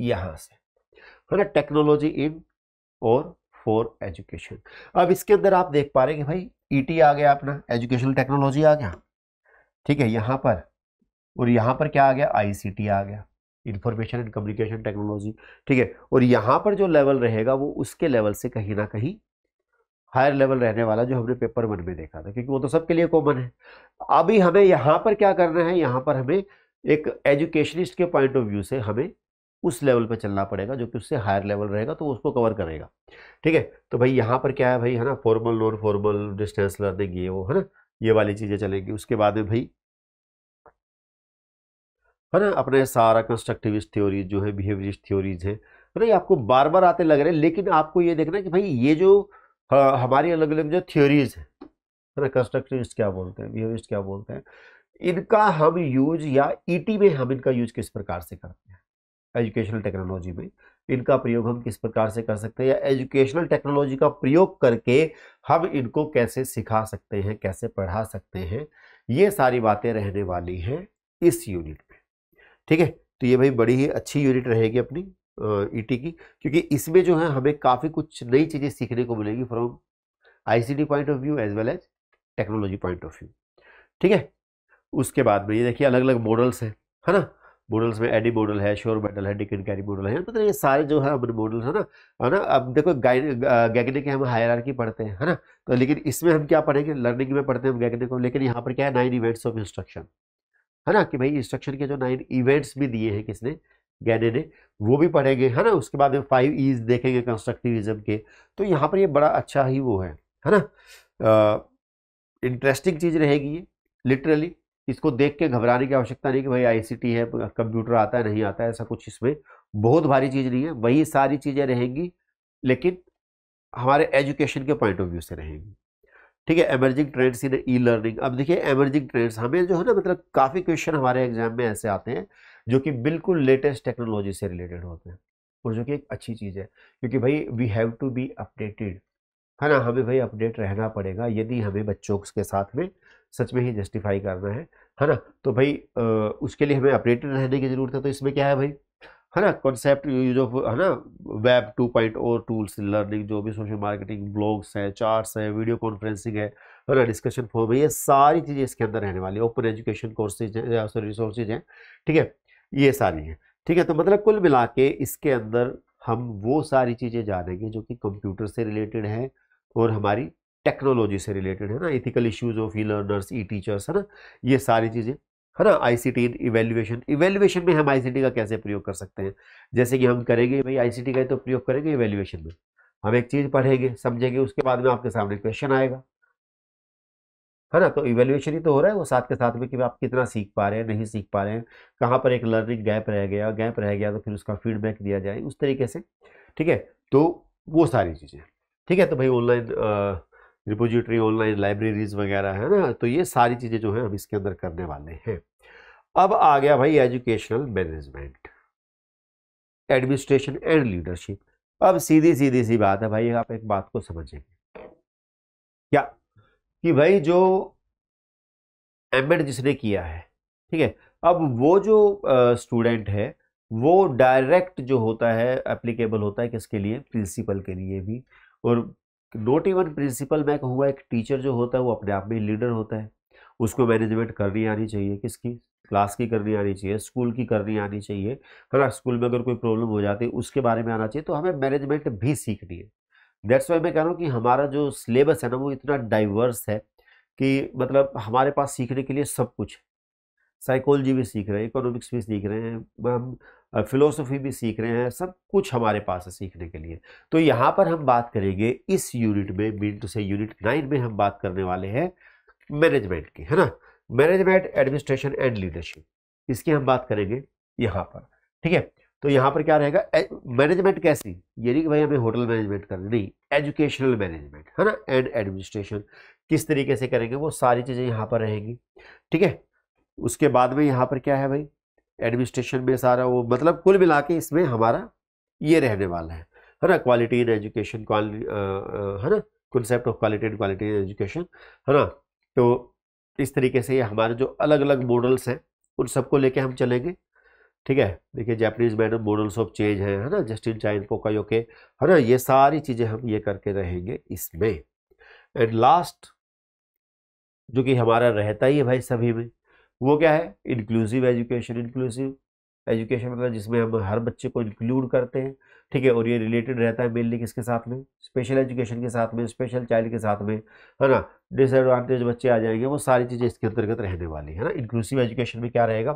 यहाँ से। है ना? टेक्नोलॉजी इन और फॉर एजुकेशन अब इसके अंदर आप देख पा रहे हैं कि भाई ईटी e आ गया अपना एजुकेशनल टेक्नोलॉजी आ गया। ठीक है, यहाँ पर। और यहाँ पर क्या आ गया? आईसीटी आ गया। इंफॉर्मेशन एंड कम्युनिकेशन टेक्नोलॉजी ठीक है, और यहाँ पर जो लेवल रहेगा, वो उसके लेवल से कहीं ना कहीं हायर लेवल रहने वाला जो हमने पेपर वन में देखा था, क्योंकि वो तो सबके लिए कॉमन है। अभी हमें यहाँ पर क्या करना है? यहाँ पर हमें एक एजुकेशनिस्ट के पॉइंट ऑफ़ व्यू से हमें उस लेवल पर चलना पड़ेगा, जो कि उससे हायर लेवल रहेगा तो उसको कवर करेगा। ठीक है? तो भाई यहाँ पर क्या है भाई, है ना? Formal non formal distance learning ये वो, है ना? ये वाली चीज़ें चलेंगी। उसके बाद में भाई, है ना? अपने सारा कंस्ट्रक्टिविस्ट थ्योरीज जो है बिहेवियरिस्ट थ्योरीज है ना? ये आपको बार बार आते लग रहे हैं, लेकिन आपको ये देखना कि भाई ये जो हमारी अलग अलग जो थ्योरीज है ना? कंस्ट्रक्टिविस्ट क्या बोलते हैं बिहेवियरिस्ट क्या बोलते हैं इनका हम यूज़ या ईटी e में हम इनका यूज़ किस प्रकार से करते हैं? एजुकेशनल टेक्नोलॉजी में इनका प्रयोग हम किस प्रकार से कर सकते हैं? या एजुकेशनल टेक्नोलॉजी का प्रयोग करके हम इनको कैसे सिखा सकते हैं, कैसे पढ़ा सकते हैं? ये सारी बातें रहने वाली हैं इस यूनिट में। ठीक है? तो ये भाई बड़ी ही अच्छी यूनिट रहेगी अपनी ईटी e की, क्योंकि इसमें जो है हमें काफ़ी कुछ नई चीज़ें सीखने को मिलेगी from ICT point of view as well as technology point of view ठीक है? उसके बाद में, ये देखिए अलग अलग मॉडल्स हैं, है ना? मॉडल्स में एडी मॉडल है शोर मॉडल है डिकन कैरी मॉडल है मतलब ये सारे जो है अपने मॉडल्स है ना है ना? अब देखो गैगने के हम हायर पढ़ते हैं, है ना? तो लेकिन इसमें हम क्या पढ़ेंगे? लर्निंग में पढ़ते हैं हम गैगने को, लेकिन यहाँ पर क्या है? नाइन इवेंट्स ऑफ़ इंस्ट्रक्शन है ना? कि भाई इंस्ट्रक्शन के जो नाइन इवेंट्स भी दिए हैं किसने? गैने ने, वो भी पढ़ेंगे, है ना? उसके बाद में फाइव ईज देखेंगे कंस्ट्रक्टिविज्म के तो यहाँ पर ये बड़ा अच्छा ही वो है है ना? इंटरेस्टिंग चीज़ रहेगी ये लिटरली इसको देख के घबराने की आवश्यकता नहीं कि भाई आईसीटी है, कंप्यूटर आता है, नहीं आता है, ऐसा कुछ इसमें बहुत भारी चीज़ नहीं है, वही सारी चीज़ें रहेंगी, लेकिन हमारे एजुकेशन के पॉइंट ऑफ़ व्यू से रहेंगी। ठीक है emerging trends in e learning अब देखिए एमर्जिंग ट्रेंड्स हमें जो है ना मतलब काफ़ी क्वेश्चन हमारे एग्ज़ाम में ऐसे आते हैं, जो कि बिल्कुल लेटेस्ट टेक्नोलॉजी से रिलेटेड होते हैं, और जो कि एक अच्छी चीज़ है, क्योंकि भाई we have to be updated है ना, हमें भाई अपडेट रहना पड़ेगा यदि हमें बच्चों के साथ में सच में ही जस्टिफाई करना है है ना? तो भाई उसके लिए हमें अपडेटेड रहने की ज़रूरत है तो इसमें क्या है भाई? है ना कॉन्सेप्ट यूज़ ऑफ़ है ना वेब टू पॉइंट और टूल्स लर्निंग जो भी सोशल मार्केटिंग ब्लॉग्स है चार्ट्स है वीडियो कॉन्फ्रेंसिंग है है ना डिस्कशन फॉर्म है, ये सारी चीज़ें इसके अंदर रहने वाली ओपन एजुकेशन कोर्सेज हैं सॉरी रिसोर्सेज हैं, ठीक है? ये सारी हैं, ठीक है? तो मतलब कुल मिला के इसके अंदर हम वो सारी चीज़ें जानेंगे जो कि कंप्यूटर से रिलेटेड हैं और हमारी टेक्नोलॉजी से रिलेटेड है ना ethical issues of e learners e teachers है ना, ये सारी चीज़ें, है ना I C T in evaluation evaluation में हम आईसीटी का कैसे प्रयोग कर सकते हैं? जैसे कि हम करेंगे भाई आईसीटी का तो प्रयोग करेंगे इवेल्युएशन में। हम एक चीज़ पढ़ेंगे, समझेंगे, उसके बाद में आपके सामने क्वेश्चन आएगा। है ना तो इवेल्युएशन ही तो हो रहा है, वो साथ के साथ में कि आप कितना सीख पा रहे हैं, नहीं सीख पा रहे हैं, कहाँ पर एक लर्निंग गैप रह गया गैप रह गया तो फिर उसका फीडबैक दिया जाए, उस तरीके से, ठीक है? तो वो सारी चीज़ें। ठीक है तो भाई ऑनलाइन रिपोजिटरी ऑनलाइन लाइब्रेरीज वगैरह है ना तो ये सारी चीज़ें जो है हम इसके अंदर करने वाले हैं। अब आ गया भाई educational management administration and leadership अब सीधी सीधी सी बात है भाई, आप एक बात को समझेंगे क्या? कि भाई जो एम जिसने किया है, ठीक है, अब वो जो स्टूडेंट है, वो डायरेक्ट जो होता है एप्लीकेबल होता है किसके लिए? प्रिंसिपल के लिए भी। और नोट इवन प्रिंसिपल मैं कहूँगा, एक टीचर जो होता है, वो अपने आप में लीडर होता है। उसको मैनेजमेंट करनी आनी चाहिए, किसकी? क्लास की करनी आनी चाहिए, स्कूल की करनी आनी चाहिए। है ना? स्कूल में अगर कोई प्रॉब्लम हो जाती है, उसके बारे में आना चाहिए तो हमें मैनेजमेंट भी सीखनी है। दैट्स वाई मैं कह रहा हूँ कि हमारा जो सिलेबस है ना, वो इतना डाइवर्स है कि मतलब हमारे पास सीखने के लिए सब कुछ है। साइकोलॉजी भी सीख रहे हैं, इकोनॉमिक्स भी सीख रहे हैं, हम फिलोसफी भी सीख रहे हैं, सब कुछ हमारे पास है सीखने के लिए। तो यहाँ पर हम बात करेंगे इस यूनिट में, मीन टू से यूनिट नाइन में हम बात करने वाले हैं मैनेजमेंट की, है ना? मैनेजमेंट, एडमिनिस्ट्रेशन एंड लीडरशिप, इसकी हम बात करेंगे यहाँ पर, ठीक है? तो यहाँ पर क्या रहेगा? मैनेजमेंट कैसी? ये नहीं कि भाई हमें होटल मैनेजमेंट करनी, नहीं, एजुकेशनल मैनेजमेंट, है ना? एंड एडमिनिस्ट्रेशन, किस तरीके से करेंगे, वो सारी चीज़ें यहाँ पर रहेंगी, ठीक है? उसके बाद में यहाँ पर क्या है भाई? एडमिनिस्ट्रेशन में सारा वो मतलब कुल मिला के इसमें हमारा ये रहने वाला है। है ना? क्वालिटी इन एजुकेशन है ना? Concept of quality and quality in education है ना? तो इस तरीके से ये हमारे जो अलग अलग मॉडल्स हैं, उन सबको लेके हम चलेंगे। ठीक है? देखिए Japanese madam models of change है है ना? जस्टिन चाइन पोका के है ना? ये सारी चीज़ें हम ये करके रहेंगे इसमें। एंड लास्ट जो कि हमारा रहता ही है भाई सभी में वो क्या है? इंक्लूसिव एजुकेशन इंक्लूसिव एजुकेशन मतलब जिसमें हम हर बच्चे को इंक्लूड करते हैं। ठीक है, और ये रिलेटेड रहता है मेनली किसके साथ में? स्पेशल एजुकेशन के साथ में स्पेशल चाइल्ड के साथ में, है ना? डिसएडवांटेज बच्चे आ जाएँगे, वो सारी चीज़ें इसके अंतर्गत रहने वाली है ना? इंक्लूसिव एजुकेशन में क्या रहेगा?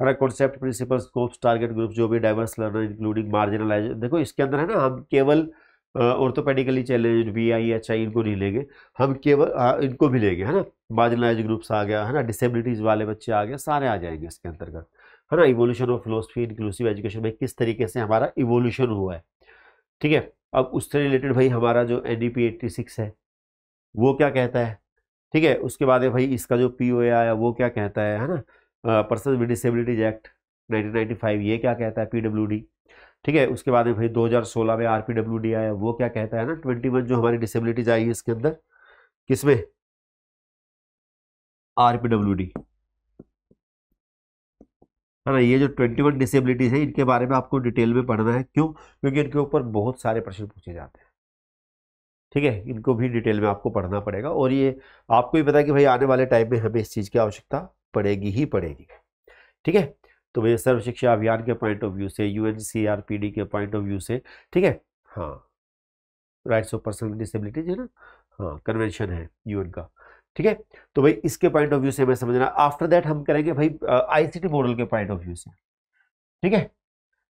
है ना concept principle scopes target group जो भी डाइवर्स लर्नर इंक्लूडिंग मार्जिनलाइज देखो इसके अंदर है ना, हम केवल orthopaedically challenge V I H I इनको नहीं लेंगे। हम केवल इनको भी लेंगे, है ना? मार्जिनलाइज ग्रुप्स आ गया, है ना? डिसेबिलिटीज़ वाले बच्चे आ गए, सारे आ जाएँगे इसके अंतर्गत, है ना? Evolution of philosophy inclusive education में किस तरीके से हमारा इवोल्यूशन हुआ है, ठीक है? अब उससे रिलेटेड भाई हमारा जो एन डी पी सिक्स है, वो क्या कहता है, ठीक है? उसके बाद है भाई इसका जो पी ओ ए आया, वो क्या कहता है है ना? पर्सन विद डिसेबिलिटीज एक्ट 1995 ये क्या कहता है पीडब्ल्यूडी ठीक है, उसके बाद में भाई 2016 में आरपीडब्ल्यूडी आया वो क्या कहता है ना 21 जो हमारी डिसेबिलिटीज आई है इसके अंदर, किसमें? आरपीडब्ल्यूडी है ना, ये जो 21 डिसेबिलिटीज है, इनके बारे में आपको डिटेल में पढ़ना है। क्यों? क्योंकि इनके ऊपर बहुत सारे प्रश्न पूछे जाते हैं। ठीक है, इनको भी डिटेल में आपको पढ़ना पड़ेगा। और ये आपको भी पता है कि भाई आने वाले टाइम में हमें इस चीज़ की आवश्यकता पड़ेगी ही पड़ेगी। ठीक है तो भाई सर्व शिक्षा अभियान के पॉइंट ऑफ़ व्यू से U K point of view से, ठीक है? हाँ। राइट्स ऑफ़ पर्सन डिसेबिलिटीज है ना हाँ कन्वेंशन है यूएन का, ठीक है? तो भाई इसके पॉइंट ऑफ़ व्यू से हमें समझना आफ्टर दैट हम करेंगे भाई आईसीटी मॉडल के पॉइंट ऑफ़ व्यू से, ठीक है?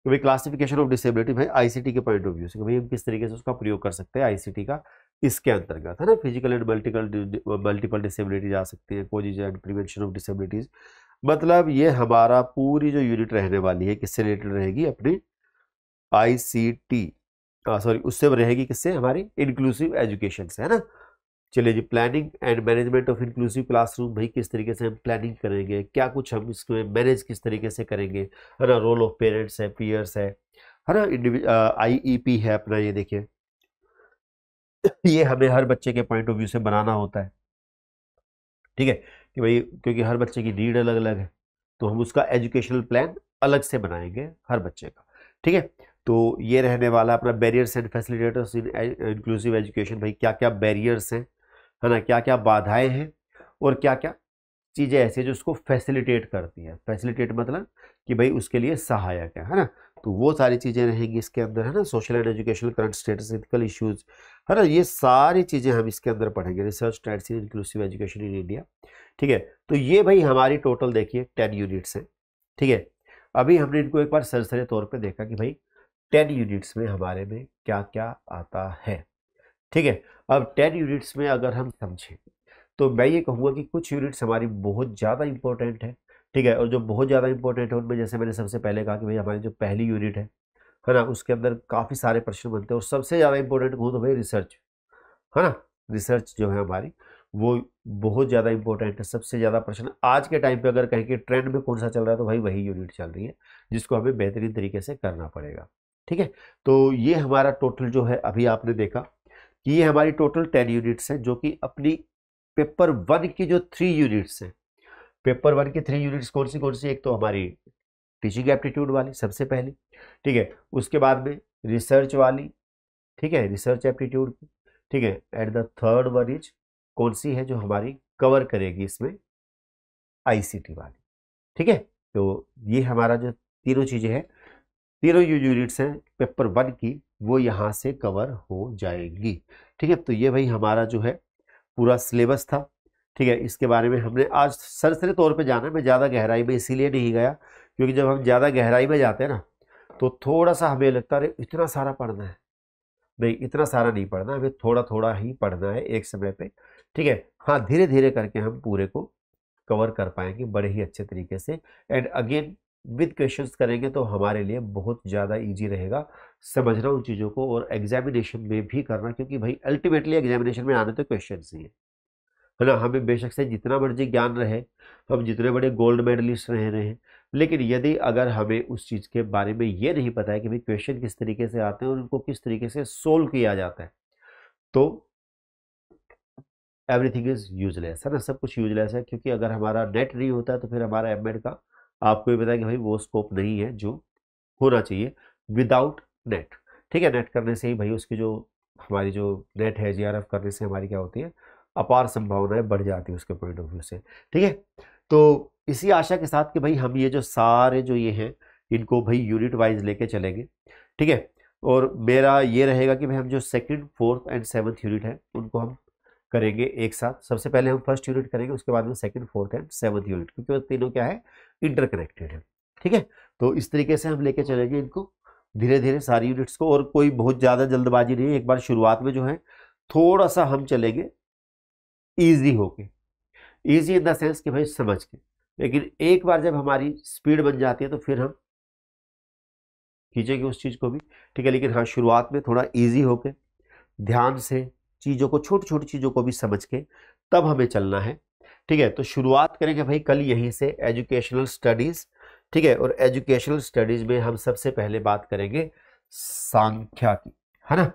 तो भाई क्लासिफिकेशन ऑफ़ डिसेबिलिटी भाई आईसीटी के पॉइंट ऑफ़ व्यू से भाई हम किस तरीके से उसका प्रयोग कर सकते हैं आईसीटी का, इसके अंतर्गत, है ना? Physical and multiple multiple disabilities आ सकती है causes and prevention of disabilities मतलब ये हमारा पूरी जो यूनिट रहने वाली है, किससे रिलेटेड रहेगी? अपनी आईसीटी सॉरी उससे रहेगी किससे? हमारी इंक्लूसिव एजुकेशन से, है ना? चलिए जी planning and management of inclusive classroom भाई किस तरीके से हम प्लानिंग करेंगे? क्या कुछ हम इसमें मैनेज किस तरीके से करेंगे? है ना रोल ऑफ़ पेरेंट्स है पीयर्स है है ना इंडिविज आई ई पी है अपना, ये देखिए। ये हमें हर बच्चे के पॉइंट ऑफ़ व्यू से बनाना होता है। ठीक है? कि भाई क्योंकि हर बच्चे की नीड अलग अलग है तो हम उसका एजुकेशनल प्लान अलग से बनाएँगे हर बच्चे का, ठीक है? तो ये रहने वाला अपना barriers and facilitators in inclusive education भाई क्या क्या बैरियर्स हैं, है ना? क्या क्या बाधाएँ हैं और क्या क्या चीज़ें ऐसी जो उसको फैसिलिटेट करती हैं। फैसिलिटेट मतलब कि भाई उसके लिए सहायक है है ना? तो वो सारी चीज़ें रहेंगी इसके अंदर, है ना? Social and educational current status ethical issues है ना? ये सारी चीज़ें हम इसके अंदर पढ़ेंगे। Research stats in inclusive education in India ठीक है? तो ये भाई हमारी टोटल देखिए टेन यूनिट्स हैं, ठीक है? अभी हमने इनको एक बार सरसरे तौर पर देखा कि भाई टेन यूनिट्स में हमारे में क्या क्या आता है, ठीक है? अब टेन यूनिट्स में अगर हम समझें तो मैं ये कहूँगा कि कुछ यूनिट्स हमारी बहुत ज़्यादा इंपॉर्टेंट है। ठीक है? और जो बहुत ज़्यादा इंपॉर्टेंट है उनमें, जैसे मैंने सबसे पहले कहा कि भाई हमारी जो पहली यूनिट है है ना? उसके अंदर काफ़ी सारे प्रश्न बनते हैं और सबसे ज़्यादा इंपॉर्टेंट कहूँ तो भाई रिसर्च है ना? रिसर्च जो है हमारी, वो बहुत ज़्यादा इंपॉर्टेंट है, सबसे ज़्यादा प्रश्न। आज के टाइम पे अगर कहें कि ट्रेंड में कौन सा चल रहा है तो भाई वही यूनिट चल रही है, जिसको हमें बेहतरीन तरीके से करना पड़ेगा, ठीक है? तो ये हमारा टोटल जो है, अभी आपने देखा कि ये हमारी टोटल टेन यूनिट्स हैं, जो कि अपनी पेपर वन की जो थ्री यूनिट्स हैं पेपर वन की थ्री यूनिट्स कौन सी कौन सी? एक तो हमारी टीचिंग एप्टीट्यूड वाली, सबसे पहली, ठीक है? उसके बाद में रिसर्च वाली, ठीक है? रिसर्च एप्टीट्यूड की ठीक है? At the third one is कौन सी है जो हमारी कवर करेगी इसमें? आईसीटी वाली, ठीक है? तो ये हमारा जो तीनों चीज़ें हैं, तीनों यूनिट्स हैं पेपर वन की, वो यहाँ से कवर हो जाएगी, ठीक है? तो ये भाई हमारा जो है, पूरा सिलेबस था। ठीक है, इसके बारे में हमने आज सरसरे तौर पे जाना है, मैं ज़्यादा गहराई में इसीलिए नहीं गया, क्योंकि जब हम ज़्यादा गहराई में जाते हैं ना तो थोड़ा सा हमें लगता है इतना सारा पढ़ना है। नहीं, इतना सारा नहीं पढ़ना हमें थोड़ा थोड़ा ही पढ़ना है एक समय पर ठीक है? हाँ धीरे धीरे करके हम पूरे को कवर कर पाएँगे बड़े ही अच्छे तरीके से। एंड अगेन, विद क्वेश्चंस करेंगे तो हमारे लिए बहुत ज़्यादा इजी रहेगा समझना उन चीज़ों को और एग्जामिनेशन में भी करना, क्योंकि भाई, अल्टीमेटली एग्जामिनेशन में आने तो क्वेश्चन ही है। है ना? हमें बेशक से जितना मर्ज़ी ज्ञान रहे, हम जितने बड़े गोल्ड मेडलिस्ट रहे रहे लेकिन यदि अगर हमें उस चीज़ के बारे में ये नहीं पता है कि भाई क्वेश्चन किस तरीके से आते हैं और उनको किस तरीके से सोल्व किया जाता है तो एवरीथिंग इज़ यूजलेस है ना? सब कुछ यूजलेस है, क्योंकि अगर हमारा नेट नहीं होता तो फिर हमारा एम का आपको ये बताया कि भाई वो स्कोप नहीं है जो होना चाहिए विदाउट नेट ठीक है? नेट करने से ही भाई उसकी जो हमारी जो नेट है जी करने से हमारी क्या होती है? अपार संभावनाएँ बढ़ जाती है उसके पॉइंट ऑफ़ व्यू से। ठीक है? तो इसी आशा के साथ कि भाई हम ये जो सारे जो ये हैं, इनको भाई यूनिट वाइज लेके चलेंगे। ठीक है? और मेरा ये रहेगा कि भाई हम जो second fourth and seventh unit है, उनको हम करेंगे एक साथ। सबसे पहले हम फ़र्स्ट यूनिट करेंगे, उसके बाद में second fourth and seventh unit क्योंकि वो तीनों क्या है? इंटरकनेक्टेड है। ठीक है? तो इस तरीके से हम लेके चलेंगे इनको। धीरे धीरे सारी यूनिट्स को, और कोई बहुत ज़्यादा जल्दबाजी नहीं है, एक बार शुरुआत में जो है, थोड़ा सा हम चलेंगे ईजी होके ईजी इन द सेंस कि भाई समझ के लेकिन एक बार जब हमारी स्पीड बन जाती है तो फिर हम खींचेंगे उस चीज़ को भी। ठीक है, लेकिन हाँ शुरुआत में थोड़ा ईजी होके ध्यान से चीज़ों को छोटी छोटी चीज़ों को भी समझ के तब हमें चलना है। ठीक है तो शुरुआत करेंगे भाई कल यहीं से एजुकेशनल स्टडीज़ ठीक है, और एजुकेशनल स्टडीज़ में हम सबसे पहले बात करेंगे सांख्या की। है ना?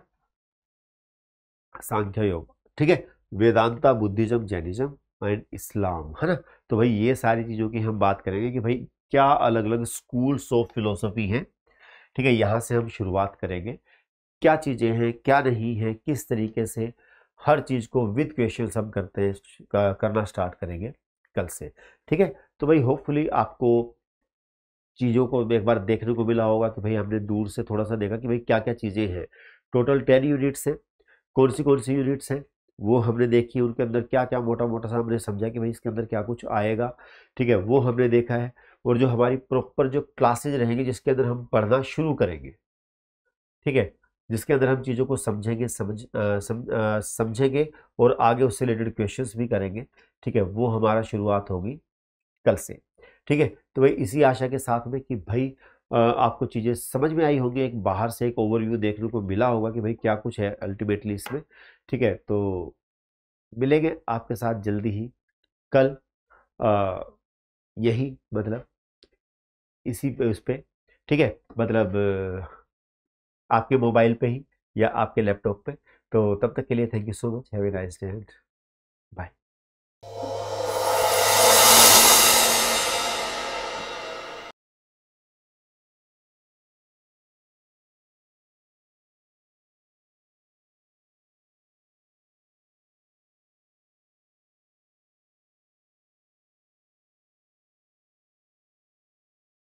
सांख्य योग। ठीक है Vedanta, Buddhism, Jainism and Islam, है ना? तो भाई ये सारी चीज़ों की हम बात करेंगे कि भाई क्या अलग अलग स्कूल्स ऑफ़ फिलोसफी हैं। ठीक है, यहाँ से हम शुरुआत करेंगे। क्या चीज़ें हैं, क्या नहीं है, किस तरीके से हर चीज़ को विद क्वेश्चन हम करते हैं करना स्टार्ट करेंगे कल से। ठीक है तो भाई होपफुली आपको चीज़ों को एक बार देखने को मिला होगा कि भाई हमने दूर से थोड़ा सा देखा कि भाई क्या क्या चीज़ें हैं। टोटल टेन यूनिट्स हैं कौन सी कौन सी यूनिट्स हैं वो हमने देखी उनके अंदर क्या क्या मोटा मोटा सा हमने समझा कि भाई इसके अंदर क्या कुछ आएगा ठीक है? वो हमने देखा है और जो हमारी प्रॉपर जो क्लासेज रहेंगी जिसके अंदर हम पढ़ना शुरू करेंगे ठीक है? जिसके अंदर हम चीज़ों को समझेंगे समझ सम, समझेंगे और आगे उससे रिलेटेड क्वेश्चंस भी करेंगे ठीक है? वो हमारा शुरुआत होगी कल से ठीक है? तो भाई इसी आशा के साथ में कि भाई आपको चीज़ें समझ में आई होंगी एक बाहर से एक ओवरव्यू देखने को मिला होगा कि भाई क्या कुछ है अल्टीमेटली इसमें ठीक है तो मिलेंगे आपके साथ जल्दी ही कल आ, यही मतलब इसी पे उस पर ठीक है मतलब आपके मोबाइल पे ही या आपके लैपटॉप पे। तो तब तक के लिए thank you so much have a nice day and bye.